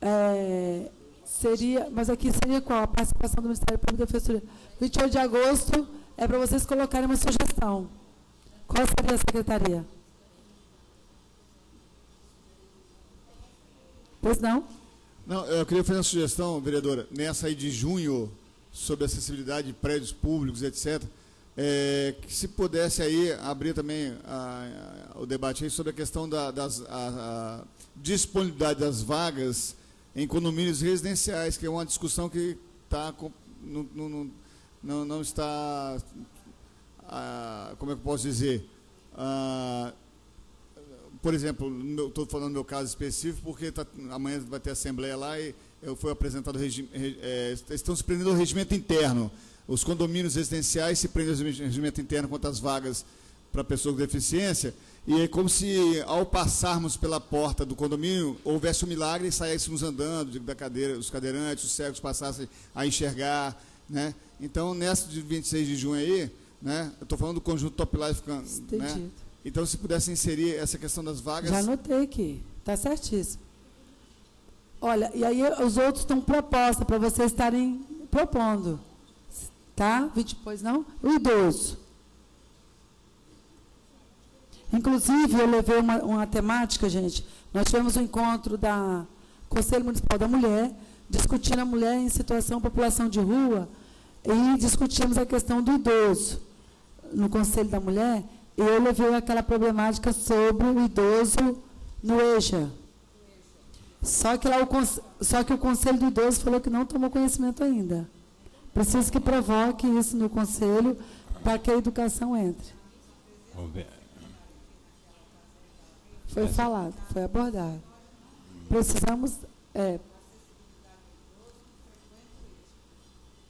é, seria, mas aqui seria qual? A participação do Ministério Público da Defensoria. 28 de agosto é para vocês colocarem uma sugestão. Qual seria a secretaria? Pois não? Não, eu queria fazer uma sugestão, vereadora, nessa aí de junho, sobre acessibilidade de prédios públicos, etc., é, que se pudesse aí abrir também a, a, o debate sobre a questão da das, a, disponibilidade das vagas em condomínios residenciais, que é uma discussão que tá, não, não, não, está como é que eu posso dizer? Por exemplo, estou falando do meu caso específico, porque tá, amanhã vai ter assembleia lá e eu fui apresentado, é, estão se prendendo ao regimento interno. Os condomínios residenciais se prendem ao regimento interno quanto às vagas para pessoas com deficiência, e é como se, ao passarmos pela porta do condomínio, houvesse um milagre e saíssemos andando, da cadeira, os cadeirantes, os cegos passassem a enxergar. Né? Então, nessa de 26 de junho aí, né? Eu estou falando do conjunto Top Life. Né? Então, se pudesse inserir essa questão das vagas. Já anotei aqui. Está certíssimo. Olha, e aí os outros estão proposta para vocês estarem propondo. Tá? 20, pois não? O idoso. Inclusive, eu levei uma, uma temática, gente. Nós tivemos um encontro da Conselho Municipal da Mulher, discutindo a mulher em situação população de rua, e discutimos a questão do idoso no Conselho da Mulher, eu levei aquela problemática sobre o idoso no EJA. Só que, lá o, só que o Conselho do Idoso falou que não tomou conhecimento ainda. Preciso que provoque isso no Conselho para que a educação entre. Foi falado, foi abordado. Precisamos é,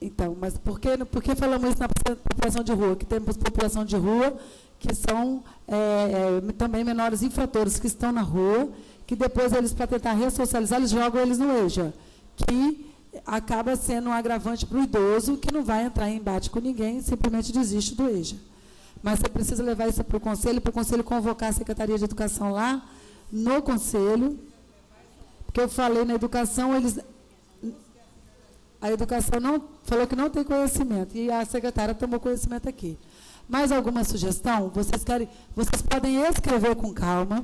Então, mas por que, por que falamos isso na população de rua? Que temos população de rua que são é, é, também menores infratores que estão na rua, que depois eles, para tentar ressocializar, eles jogam eles no EJA, que acaba sendo um agravante para o idoso, que não vai entrar em embate com ninguém, simplesmente desiste do EJA. mas você precisa levar isso para o conselho, para o conselho convocar a Secretaria de Educação lá, no conselho, porque eu falei na educação, eles a educação não falou que não tem conhecimento e a secretária tomou conhecimento aqui. Mais alguma sugestão? Vocês querem, vocês podem escrever com calma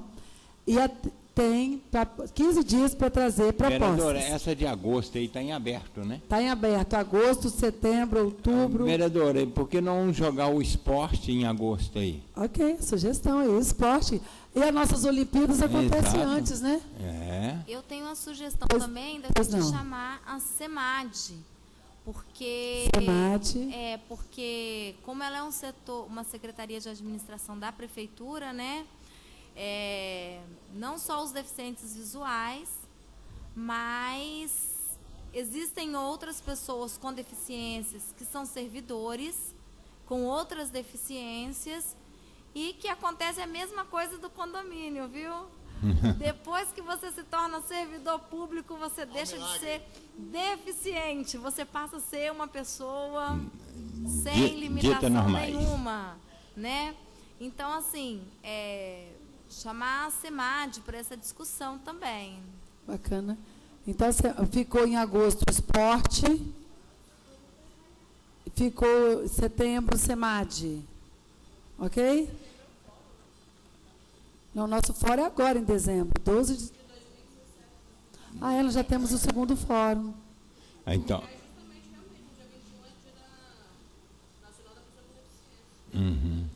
e tem pra, 15 dias para trazer propostas. Vereadora, essa de agosto aí está em aberto, né? Está em aberto, agosto, setembro, outubro. Vereadora, por que não jogar o esporte em agosto aí? Ok, sugestão aí, esporte. E as nossas Olimpíadas acontecem antes, né? É. Eu tenho uma sugestão pois, também da gente chamar a SEMAD. Porque SEMAD. é porque como ela é um setor, uma secretaria de administração da prefeitura, né? É, não só os deficientes visuais, mas existem outras pessoas com deficiências que são servidores com outras deficiências e que acontece a mesma coisa do condomínio, viu? Depois que você se torna servidor público, você deixa de ser deficiente, você passa a ser uma pessoa sem limitação nenhuma, né? Então, assim, é, chamar a SEMAD para essa discussão também. Bacana. Então, ficou em agosto esporte, ficou setembro SEMAD, ok? Não, nosso fórum é agora, em dezembro, 12 de... Ah, ela já temos o segundo fórum. Ah, então... Uhum.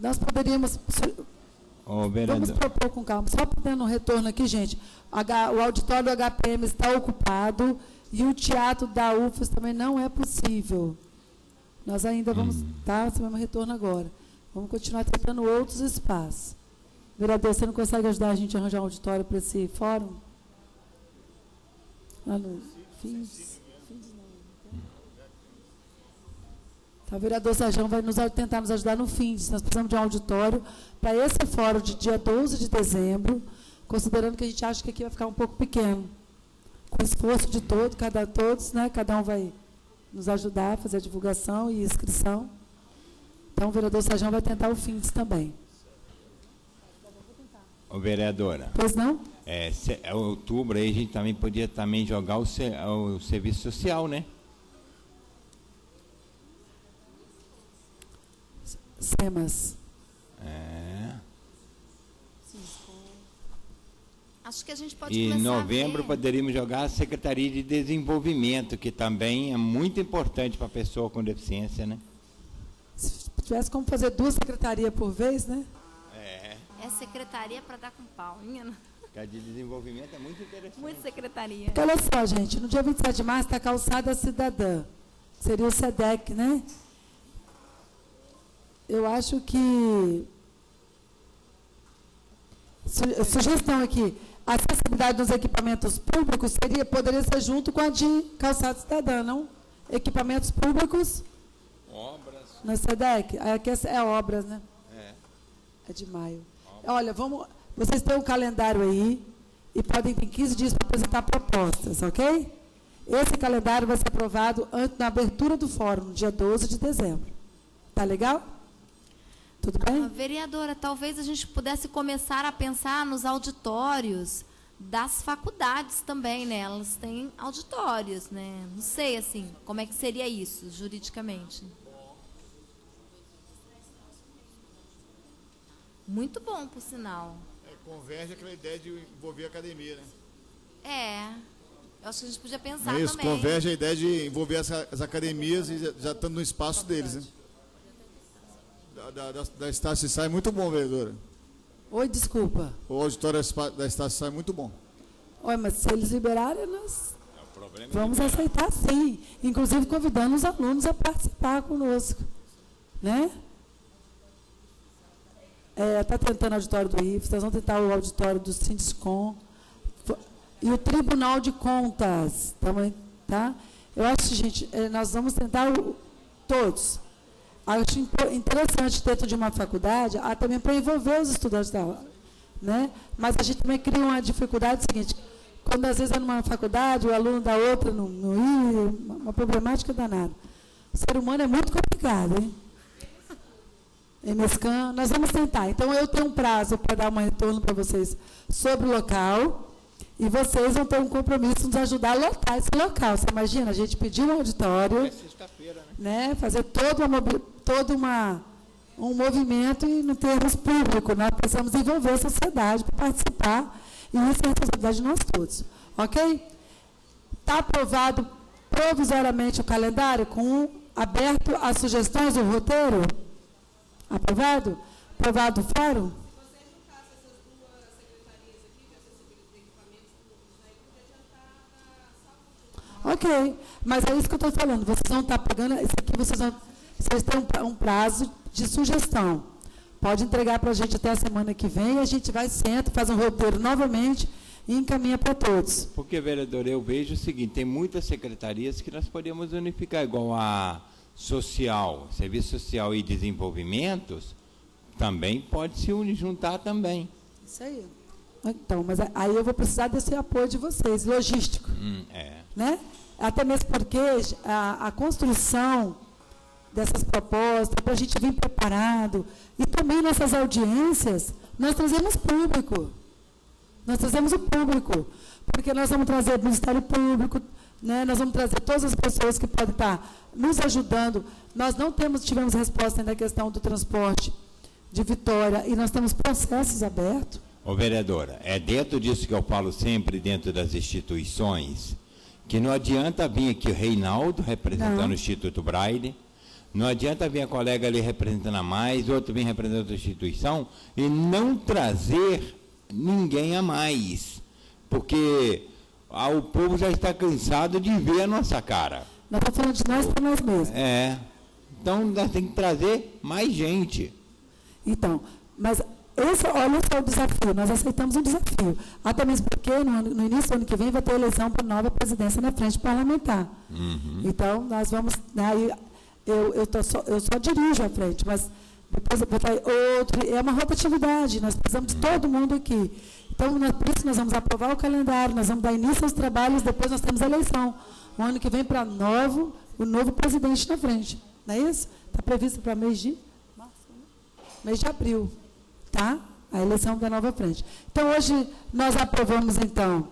Nós poderíamos. Oh, vamos propor com calma. Só tendo um retorno aqui, gente. o auditório do HPM está ocupado e o teatro da UFAS também não é possível. Nós ainda vamos. Hum. Tá? Um retorno agora. Vamos continuar tentando outros espaços. Vereador, você não consegue ajudar a gente a arranjar um auditório para esse fórum? Lá no fins. Então, o vereador Sajão vai nos, tentar nos ajudar no fim. Nós precisamos de um auditório para esse fórum de dia 12 de dezembro, considerando que a gente acha que aqui vai ficar um pouco pequeno. Com esforço de todos, cada, todos, né, cada um vai nos ajudar a fazer a divulgação e inscrição. Então, o vereador Sajão vai tentar o fim também. Ô, vereadora. Pois não? É, se, é outubro aí a gente também podia também jogar o, o serviço social, né? SEMAS. É. Acho que a gente pode E em novembro poderíamos jogar a Secretaria de Desenvolvimento, que também é muito importante para a pessoa com deficiência, né? Se tivesse como fazer duas secretarias por vez, né? É. É secretaria para dar com pau, menina. A de desenvolvimento é muito interessante. Muito secretaria. Porque olha só, gente, no dia 27 de março está a calçada cidadã. Seria o SEDEC, né? Eu acho que. Sugestão aqui. A acessibilidade dos equipamentos públicos seria, poderia ser junto com a de calçado cidadã, não? Equipamentos públicos. Obras. No SEDEC? Aqui é, é obras, né? É. É de maio. Obras. Olha, vamos. Vocês têm um calendário aí e podem ter 15 dias para apresentar propostas, ok? Esse calendário vai ser aprovado antes da abertura do fórum, dia 12 de dezembro. Tá legal? Tudo bem? Ah, vereadora, talvez a gente pudesse começar a pensar nos auditórios das faculdades também, né? Elas têm auditórios, né? Não sei, assim, como é que seria isso, juridicamente. Muito bom, por sinal. É, converge aquela ideia de envolver a academia, né? É. Eu acho que a gente podia pensar é isso, também. converge a ideia de envolver as, as academias e já, já estando no espaço deles, né? Da, da, da Estácio Sai é muito bom, vereadora. Oi, desculpa. O auditório da Estácio Sai é muito bom. Oi, mas se eles liberarem, nós é vamos aceitar sim. Inclusive convidando os alunos a participar conosco. Né? Está é, tá tentando o auditório do IFES, nós vamos tentar o auditório do Sindicom. E o Tribunal de Contas também, tá? Eu acho, gente, é, nós vamos tentar o, todos. Acho interessante dentro de uma faculdade, ah, também para envolver os estudantes da né? Mas a gente também cria uma dificuldade seguinte, quando às vezes é numa faculdade, o aluno da outra não, ia, uma problemática danada. O ser humano é muito complicado, hein? Emescan, nós vamos tentar. Então, eu tenho um prazo para dar um retorno para vocês sobre o local. E vocês vão ter um compromisso de nos ajudar a lotar esse local. Você imagina, a gente pedir um auditório, é né? né? fazer todo, uma, todo uma, um movimento e, no termos públicos, nós precisamos envolver a sociedade para participar. E isso é a responsabilidade de nós todos. Ok? Está aprovado provisoriamente o calendário, com aberto as sugestões do roteiro? Aprovado? Aprovado o fórum? Ok, mas é isso que eu estou falando. Vocês vão estar pegando, isso aqui vocês, vão, vocês têm um, um prazo de sugestão. Pode entregar para a gente até a semana que vem, a gente vai, senta, faz um roteiro novamente e encaminha para todos. Porque, vereador, eu vejo o seguinte, tem muitas secretarias que nós podemos unificar, igual a social, serviço social e desenvolvimentos, também pode se unir, juntar também. Isso aí. Então, mas aí eu vou precisar desse apoio de vocês, logístico. Hum, é. Né? Até mesmo porque a, a construção dessas propostas, para a gente vir preparado, e também nessas audiências, nós trazemos público. Nós trazemos o público, porque nós vamos trazer o Ministério Público, né, nós vamos trazer todas as pessoas que podem estar nos ajudando. Nós não temos, tivemos resposta ainda à questão do transporte de Vitória, e nós temos processos abertos. Ô, vereadora, é dentro disso que eu falo sempre, dentro das instituições, que não adianta vir aqui o Reinaldo representando não. o Instituto Braille, não adianta vir a colega ali representando a mais, outro vir representando outra instituição, e não trazer ninguém a mais. Porque ah, o povo já está cansado de ver a nossa cara. Nós estamos falando de nós para nós mesmos. É. Então nós temos que trazer mais gente. Então, mas esse, olha só o desafio, nós aceitamos um desafio. Até mesmo porque no, no início do ano que vem vai ter eleição para nova presidência na frente parlamentar. Uhum. Então, nós vamos. Né, eu, eu, só, eu só dirijo à frente, mas depois eu botar outro. É uma rotatividade, nós precisamos de todo mundo aqui. Então, nós, por isso nós vamos aprovar o calendário, nós vamos dar início aos trabalhos, depois nós temos a eleição. O ano que vem para novo, o novo presidente na frente. Não é isso? Está previsto para mês de março, né? mês de abril. Tá? A eleição da nova frente. Então, hoje nós aprovamos, então,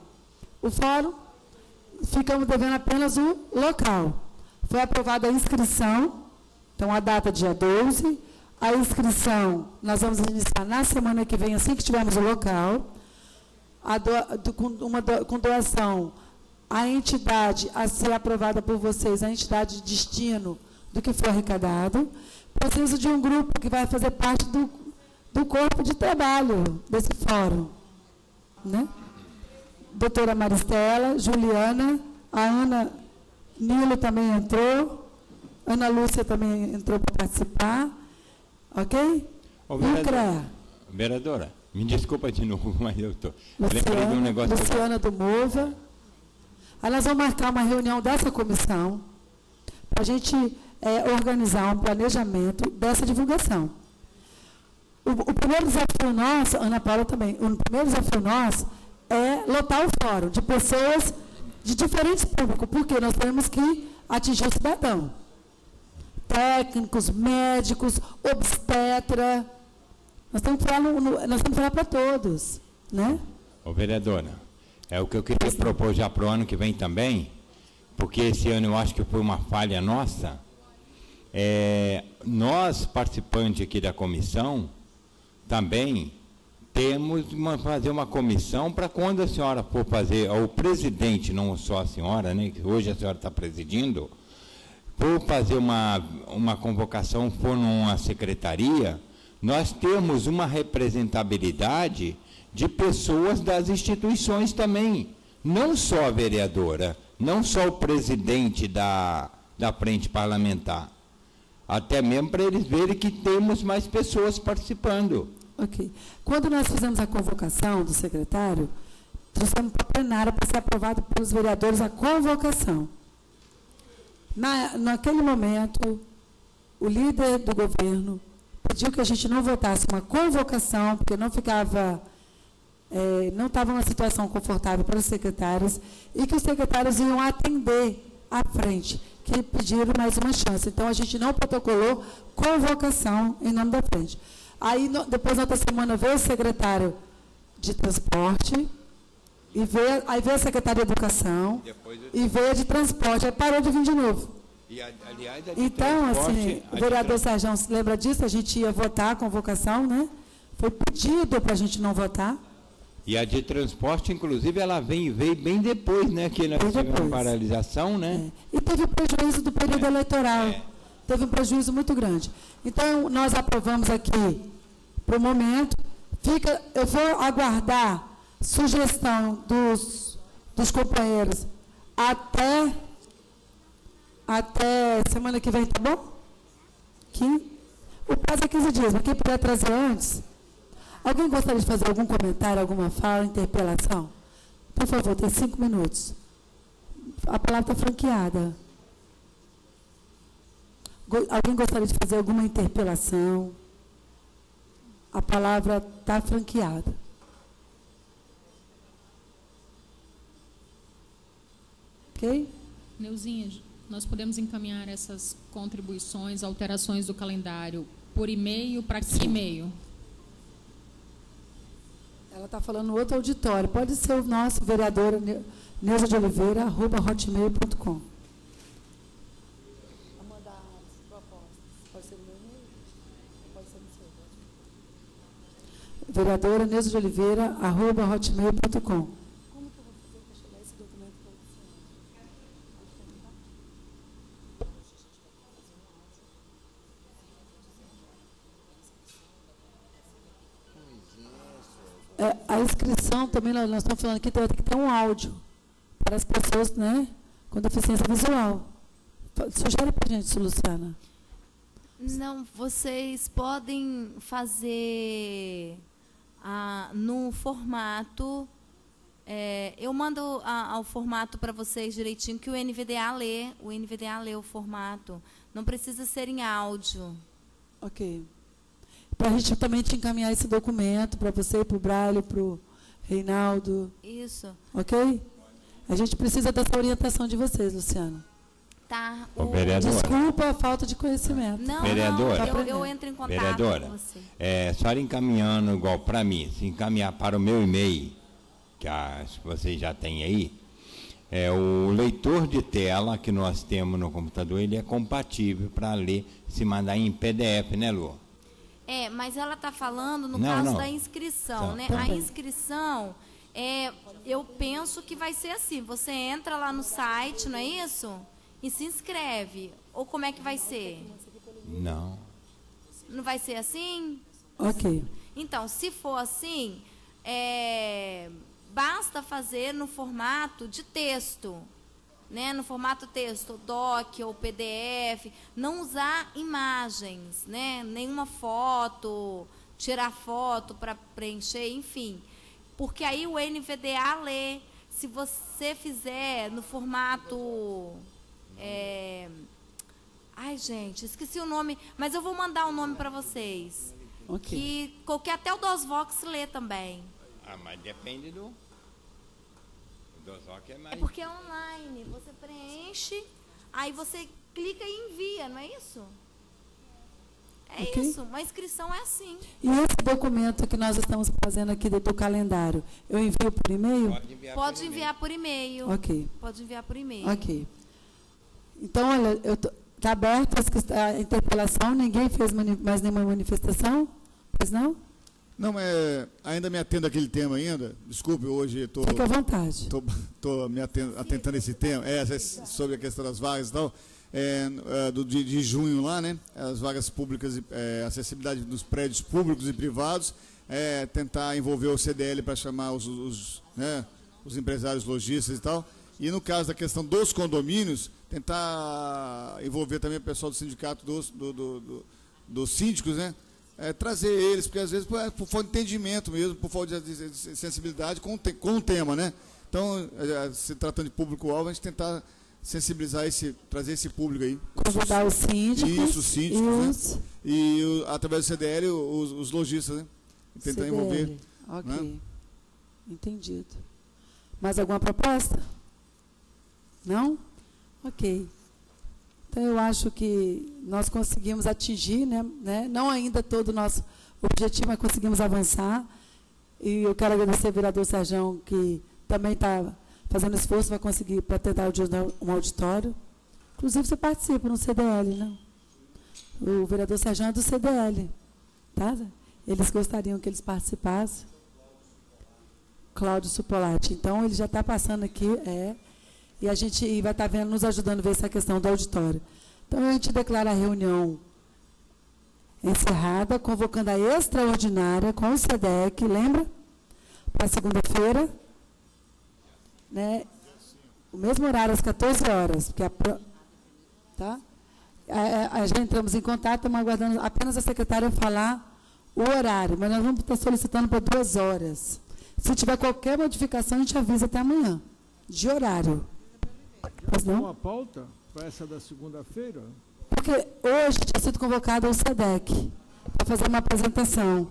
o fórum, ficamos devendo apenas o local. Foi aprovada a inscrição, então a data dia 12. A inscrição nós vamos iniciar na semana que vem, assim que tivermos o local. Do, do, com, uma do, com doação, a entidade a ser aprovada por vocês, a entidade de destino do que foi arrecadado. Preciso de um grupo que vai fazer parte do, do corpo de trabalho desse fórum. Né? Doutora Maristela, Juliana, a Ana Nilo também entrou, Ana Lúcia também entrou para participar. Ok? Ô, vereadora, vereadora, me desculpa de novo, mas eu estou. Lembrei de um negócio. Luciana do Mova. Aí nós vamos marcar uma reunião dessa comissão para a gente é, organizar um planejamento dessa divulgação. O, o, primeiro desafio nosso, Ana Paula também, o primeiro desafio nosso é lotar o fórum de pessoas de diferentes públicos, porque nós temos que atingir o cidadão técnicos, médicos, obstetra. Nós temos que falar, falar para todos. Né? Ô, vereadora, é o que eu queria propor já para o ano que vem também, porque esse ano eu acho que foi uma falha nossa. É, nós, participantes aqui da comissão, também temos uma, fazer uma comissão para quando a senhora for fazer, o presidente, não só a senhora, né, que hoje a senhora está presidindo, for fazer uma, uma convocação, for numa secretaria, nós temos uma representabilidade de pessoas das instituições também, não só a vereadora, não só o presidente da, da frente parlamentar, até mesmo para eles verem que temos mais pessoas participando. Ok. Quando nós fizemos a convocação do secretário, trouxemos para a plenária para ser aprovado pelos vereadores a convocação. Na, naquele momento, o líder do governo pediu que a gente não votasse uma convocação, porque não ficava, é, não estava uma situação confortável para os secretários, e que os secretários iam atender à frente. Que pediram mais uma chance. Então, a gente não protocolou convocação em nome da frente. Aí, no, depois, na outra semana, veio o secretário de transporte, e veio, aí veio a secretária de educação, e veio a de transporte, aí parou de vir de novo. E, aliás, então, assim, o vereador Sérgio se lembra disso? A gente ia votar a convocação, né? Foi pedido para a gente não votar. E a de transporte, inclusive, ela vem, veio bem depois, né? Que nós tivemos uma paralisação, né? É. E teve prejuízo do período é. eleitoral. É. Teve um prejuízo muito grande. Então, nós aprovamos aqui, para o momento, fica, eu vou aguardar sugestão dos, dos companheiros até, até semana que vem, tá bom? Que o prazo é 15 dias, mas quem puder trazer antes, Alguém gostaria de fazer algum comentário, alguma fala, interpelação? Por favor, tem cinco minutos. A palavra está franqueada. Alguém gostaria de fazer alguma interpelação? A palavra está franqueada. Ok? Neuzinha, nós podemos encaminhar essas contribuições, alterações do calendário por e-mail para que e-mail? Ela está falando no outro auditório. Pode ser o nosso vereador Neuza de Oliveira, arroba hotmail.com. Vereadora Neuza de Oliveira, arroba hotmail.com. É, a inscrição também, nós estamos falando aqui, tem que ter um áudio para as pessoas né, com deficiência visual. Sugere para a gente, Luciana. Não, vocês podem fazer ah, no formato. É, eu mando a, ao formato para vocês direitinho que o NVDA lê. O NVDA lê o formato. Não precisa ser em áudio. Ok para a gente também te encaminhar esse documento para você, para o Braille, para o Reinaldo. Isso. Ok? A gente precisa dessa orientação de vocês, Luciano. Tá. O... Desculpa a falta de conhecimento. Não, vereadora, não, eu, eu entro em contato vereadora, com você. É, a senhora encaminhando igual para mim, se encaminhar para o meu e-mail, que a, vocês já têm aí, é, o leitor de tela que nós temos no computador, ele é compatível para ler, se mandar em PDF, né, Lu? É, mas ela está falando no não, caso não. da inscrição, tá. né? A inscrição, é, eu penso que vai ser assim. Você entra lá no site, não é isso? E se inscreve. Ou como é que vai ser? Não. Não vai ser assim? Ok. Então, se for assim, é, basta fazer no formato de texto né, no formato texto, doc ou PDF, não usar imagens, né, nenhuma foto, tirar foto para preencher, enfim. Porque aí o NVDA lê. Se você fizer no formato. É... Ai, gente, esqueci o nome, mas eu vou mandar o nome para vocês. Okay. Que qualquer até o DOSVOX lê também. Ah, mas depende do é, mais... é porque é online. Você preenche, aí você clica e envia, não é isso? É okay. isso, uma inscrição é assim. E esse documento que nós estamos fazendo aqui do, do calendário, eu envio por e-mail? Pode enviar, Pode por, enviar por e-mail. Ok. Pode enviar por e-mail. Ok. Então, olha, está aberta a interpelação, ninguém fez mais nenhuma manifestação? Pois não? Não, é, ainda me atendo àquele tema ainda. Desculpe, hoje estou. Fica à vontade. Estou me atendo, atentando a esse tema, é, sobre a questão das vagas e tal. É, é, do, de, de, junho lá, né? As vagas públicas, é, acessibilidade dos prédios públicos e privados, é, tentar envolver o CDL para chamar os, os, né, os empresários lojistas e tal. E no caso da questão dos condomínios, tentar envolver também o pessoal do sindicato dos, do, do, do, dos síndicos, né? É, trazer eles, porque às vezes por, por falta de entendimento mesmo, por falta de, de sensibilidade com, com o tema, né? Então, é, se tratando de público-alvo, a gente tentar sensibilizar esse, trazer esse público aí. Convidar os síndicos. Isso, os síndicos, os... né? E o, através do CDL, os, os lojistas, né? tentar CDL. envolver. Ok. Né? Entendido. Mais alguma proposta? Não? Ok. Então, eu acho que nós conseguimos atingir, né, né, não ainda todo o nosso objetivo, mas conseguimos avançar. E eu quero agradecer ao vereador Sérgio, que também está fazendo esforço para conseguir, para tentar um auditório. Inclusive, você participa no CDL, não? Né? O vereador Sérgio é do CDL. Tá? Eles gostariam que eles participassem. Cláudio Supolati. Então, ele já está passando aqui, é, e a gente vai estar tá vendo, nos ajudando a ver essa questão do auditório. Então, a gente declara a reunião encerrada, convocando a extraordinária com o SEDEC, lembra? Para segunda-feira. Né? O mesmo horário, às 14 horas. Porque a, tá? a, a, já entramos em contato, estamos aguardando apenas a secretária falar o horário, mas nós vamos estar solicitando para duas horas. Se tiver qualquer modificação, a gente avisa até amanhã, de horário. Tem uma pauta para essa da segunda-feira? Porque hoje tinha sido convocado o SEDEC para fazer uma apresentação.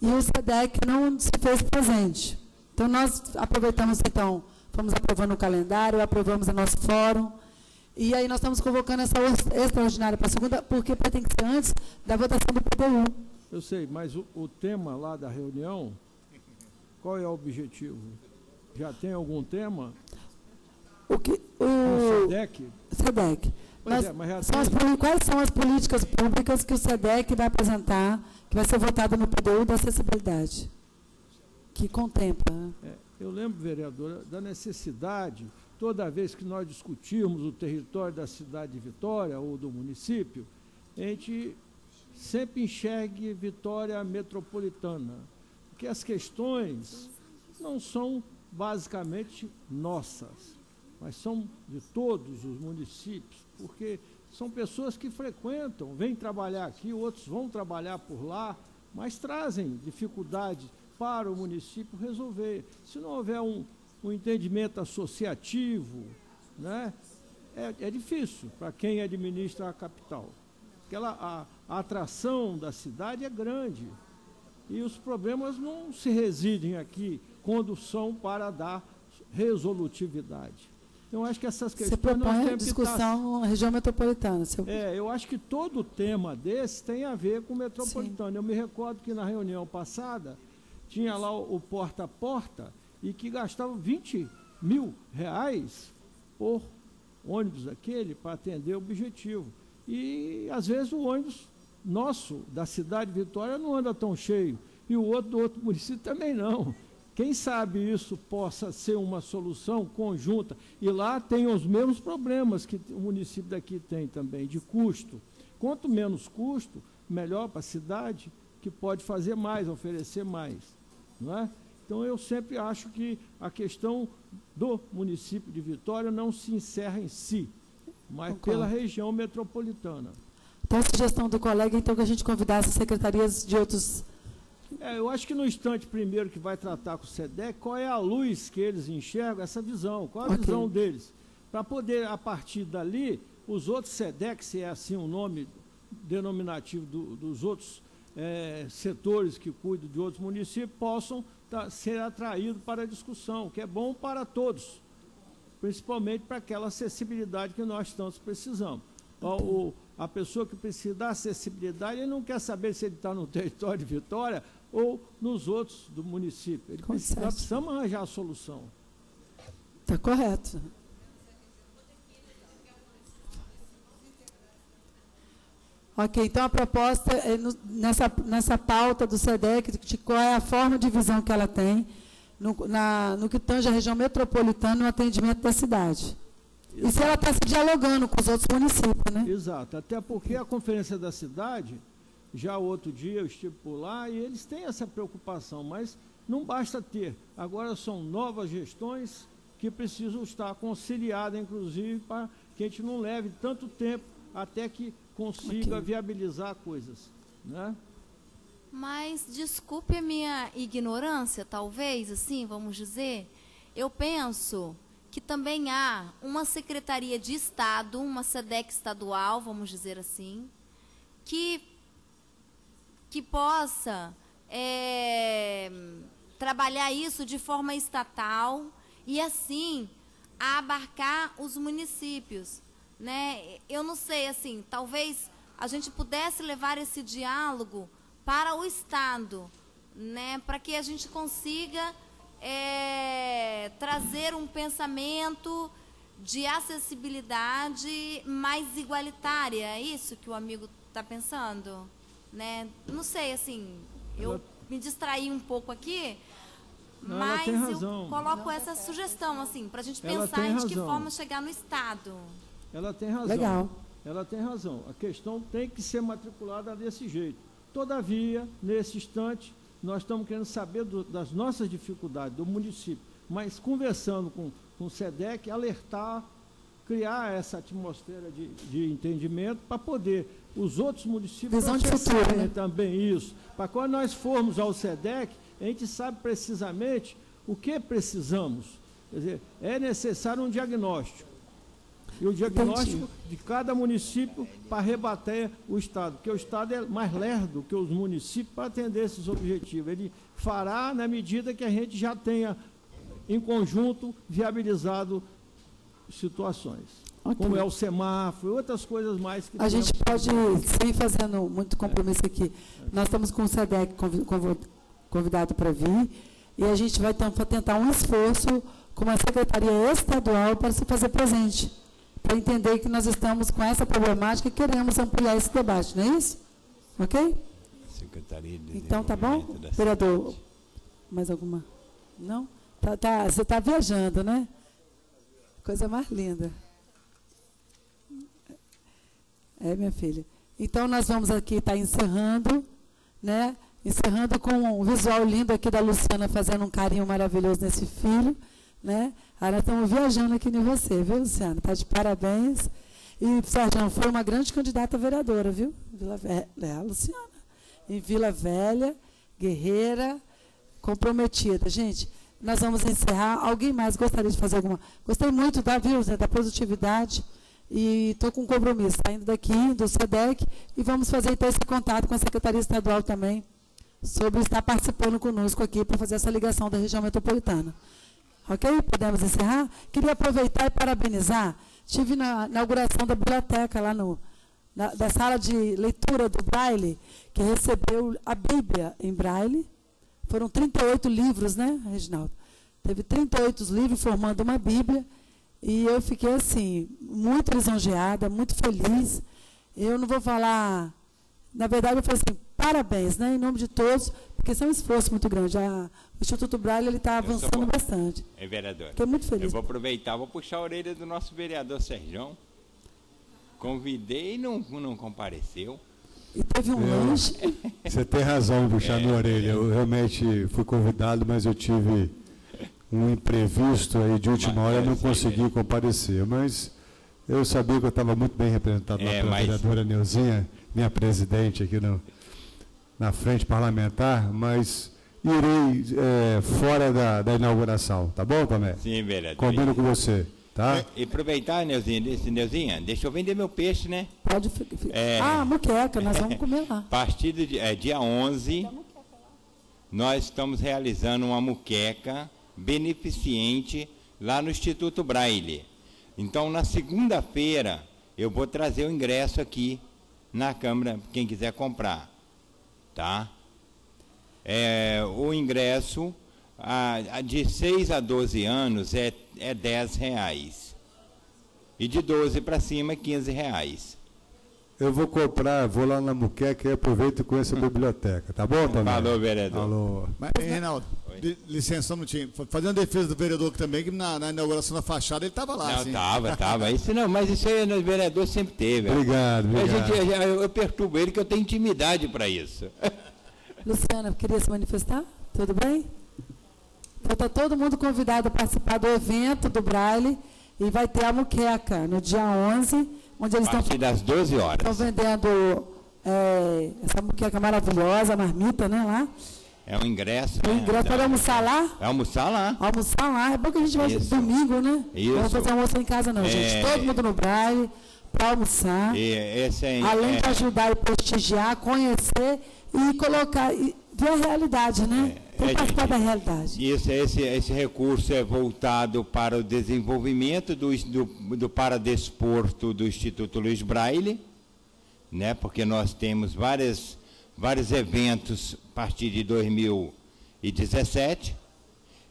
E o SEDEC não se fez presente. Então, nós aproveitamos, então, fomos aprovando o calendário, aprovamos o nosso fórum. E aí nós estamos convocando essa extraordinária para segunda, porque tem que ser antes da votação do PDU. Eu sei, mas o, o tema lá da reunião, qual é o objetivo? Já tem algum tema? O que, o SEDEC? SEDEC. Nós, é, mas são as, quais são as políticas públicas que o SEDEC vai apresentar, que vai ser votado no PDU da acessibilidade? Que contempla. Né? É, eu lembro, vereadora, da necessidade, toda vez que nós discutirmos o território da cidade de Vitória ou do município, a gente sempre enxergue Vitória metropolitana, porque as questões não são basicamente nossas, mas são de todos os municípios, porque são pessoas que frequentam, vêm trabalhar aqui, outros vão trabalhar por lá, mas trazem dificuldades para o município resolver. Se não houver um, um entendimento associativo, né, é, é difícil para quem administra a capital. Aquela, a, a atração da cidade é grande. E os problemas não se residem aqui, condução para dar resolutividade. Então, acho que essas questões. Você propõe a discussão na região metropolitana. Seu... É, eu acho que todo tema desse tem a ver com o metropolitano. Sim. Eu me recordo que na reunião passada tinha lá o, o porta a porta e que gastava 20 mil reais por ônibus aquele para atender o objetivo. E às vezes o ônibus nosso, da cidade de Vitória, não anda tão cheio. E o outro do outro município também não. Quem sabe isso possa ser uma solução conjunta. E lá tem os mesmos problemas que o município daqui tem também, de custo. Quanto menos custo, melhor para a cidade, que pode fazer mais, oferecer mais. Não é? Então eu sempre acho que a questão do município de Vitória não se encerra em si, mas Concordo. pela região metropolitana. Então, a sugestão do colega, então, que a gente convidasse as secretarias de outros... É, eu acho que no instante primeiro que vai tratar com o SEDEC, qual é a luz que eles enxergam, essa visão, qual a okay. visão deles? Para poder, a partir dali, os outros SEDEC, se é assim o um nome denominativo do, dos outros é, setores que cuidam de outros municípios, possam tá, ser atraídos para a discussão, que é bom para todos principalmente para aquela acessibilidade que nós estamos precisando. O, a pessoa que precisa da acessibilidade, ele não quer saber se ele está no território de Vitória ou nos outros do município. Ele precisa, nós precisamos arranjar a solução. Está correto. Ok, então a proposta é nessa, nessa pauta do SEDEC, de qual é a forma de visão que ela tem, no, na, no que tange a região metropolitana no atendimento da cidade. Exato. E se ela está se dialogando com os outros municípios, né? Exato, até porque a Conferência da Cidade, já outro dia eu estive por lá, e eles têm essa preocupação, mas não basta ter. Agora são novas gestões que precisam estar conciliadas, inclusive, para que a gente não leve tanto tempo até que consiga okay. viabilizar coisas. Né? Mas desculpe a minha ignorância, talvez, assim, vamos dizer. Eu penso que também há uma Secretaria de Estado, uma SEDEC estadual, vamos dizer assim, que, que possa é, trabalhar isso de forma estatal e, assim, abarcar os municípios. né? Eu não sei, assim, talvez a gente pudesse levar esse diálogo para o Estado, né? Para que a gente consiga é, trazer um pensamento de acessibilidade mais igualitária. É isso que o amigo está pensando? Né? Não sei, assim, eu me distraí um pouco aqui, não, mas eu coloco essa sugestão, assim, para a gente pensar em de que forma chegar no Estado. Ela tem razão. Legal. Ela tem razão. A questão tem que ser matriculada desse jeito. Todavia, nesse instante, nós estamos querendo saber do, das nossas dificuldades, do município. Mas conversando com, com o SEDEC, alertar, criar essa atmosfera de, de entendimento para poder os outros municípios Visão de futuro, né? também isso. Para quando nós formos ao SEDEC, a gente sabe precisamente o que precisamos. Quer dizer, é necessário um diagnóstico. E o diagnóstico de cada município para rebater o Estado, porque o Estado é mais lerdo que os municípios para atender esses objetivos. Ele fará na medida que a gente já tenha, em conjunto, viabilizado situações. Okay. Como é o semáforo, outras coisas mais que A gente pode, sem fazendo muito compromisso aqui, nós estamos com o SEDEC convidado para vir, e a gente vai tentar um esforço com a Secretaria Estadual para se fazer presente, para entender que nós estamos com essa problemática e queremos ampliar esse debate, não é isso? Ok? Secretaria de Então, tá bom? Vereador, mais alguma? Não? Tá, tá, você está viajando, né? Coisa mais linda. É, minha filha. Então, nós vamos aqui estar tá encerrando, né? Encerrando com um visual lindo aqui da Luciana fazendo um carinho maravilhoso nesse filho, né? Aí nós estamos viajando aqui em você, viu, Luciana? Está de parabéns. E, Sérgio, foi uma grande candidata vereadora, viu? Vila Velha, é, Luciana. Em Vila Velha, guerreira, comprometida. Gente, nós vamos encerrar. Alguém mais gostaria de fazer alguma? Gostei muito da, viu, da positividade. E estou com um compromisso, saindo daqui, do SEDEC, e vamos fazer então esse contato com a Secretaria Estadual também, sobre estar participando conosco aqui para fazer essa ligação da região metropolitana. Ok? Podemos encerrar? Queria aproveitar e parabenizar. Tive na inauguração da biblioteca lá no, na, da sala de leitura do Braille, que recebeu a Bíblia em Braille. Foram 38 livros, né, Reginaldo? Teve 38 livros formando uma Bíblia. E eu fiquei assim, muito lisonjeada, muito feliz. Eu não vou falar. Na verdade, eu falei assim, parabéns, né, em nome de todos, porque isso é um esforço muito grande. A, o Instituto Braille está avançando bastante. É, vereador. Fiquei muito feliz. Eu vou aproveitar, vou puxar a orelha do nosso vereador Serjão. Convidei e não, não compareceu. E teve um eu, lanche. Você tem razão, puxar é, na orelha. Eu realmente fui convidado, mas eu tive um imprevisto aí de última hora, não consegui comparecer. Mas eu sabia que eu estava muito bem representado é, pela mas... vereadora Neuzinha, minha presidente aqui no, na frente parlamentar, mas irei é, fora da, da, inauguração, tá bom, Tomé? Sim, vereador. Combino com você, tá? E, aproveitar, Neuzinha, Neuzinha, deixa eu vender meu peixe, né? Pode. É, ah, muqueca, nós vamos comer lá. A partir do é, dia 11, nós estamos realizando uma muqueca beneficente lá no Instituto Braille. Então, na segunda-feira, eu vou trazer o ingresso aqui na Câmara, quem quiser comprar, tá? é, o ingresso a, a de 6 a 12 anos é, é 10 reais. E de 12 para cima é 15 reais. Eu vou comprar, vou lá na Muqueca e aproveito e conheço a biblioteca. Tá bom, também? Falou, vereador. Falou. Mas, Reinaldo, de, licença um minutinho. Fazendo defesa do vereador aqui também, que na, na inauguração da fachada ele estava lá. Não, assim. tava, tava. Isso não, mas isso aí o vereador sempre teve. Obrigado, obrigado. Gente, eu, eu perturbo ele que eu tenho intimidade para isso. Luciana, queria se manifestar? Tudo bem? Então está todo mundo convidado a participar do evento do Braille e vai ter a muqueca no dia 11, onde eles estão... das 12 horas. Estão vendendo é, essa muqueca maravilhosa, a marmita, né, lá. É um ingresso. É um ingresso para almoçar lá? É almoçar lá. Almoçar lá. É bom que a gente vai Isso. domingo, né? Isso. Não fazer almoço em casa, não, é... gente. Todo mundo no Braille para almoçar. E esse é, Além é... de ajudar e prestigiar, conhecer e colocar, e ver a realidade, né? É, tem que participar da realidade. Isso, esse, esse recurso é voltado para o desenvolvimento do, do, do paradesporto do Instituto Luiz Braille, né, porque nós temos várias, vários eventos a partir de 2017,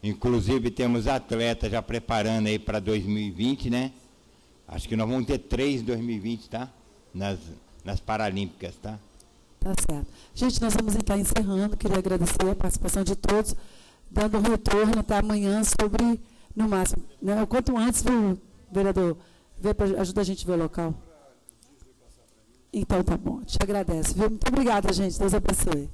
inclusive temos atletas já preparando aí para 2020, né? Acho que nós vamos ter três em 2020, tá? Nas, nas Paralímpicas, tá? Tá certo. Gente, nós vamos estar encerrando. Queria agradecer a participação de todos, dando um retorno até amanhã sobre, no máximo, né, o quanto antes, vereador, ajuda a gente a ver o local. Então tá bom, te agradeço. Viu? Muito obrigada, gente. Deus abençoe.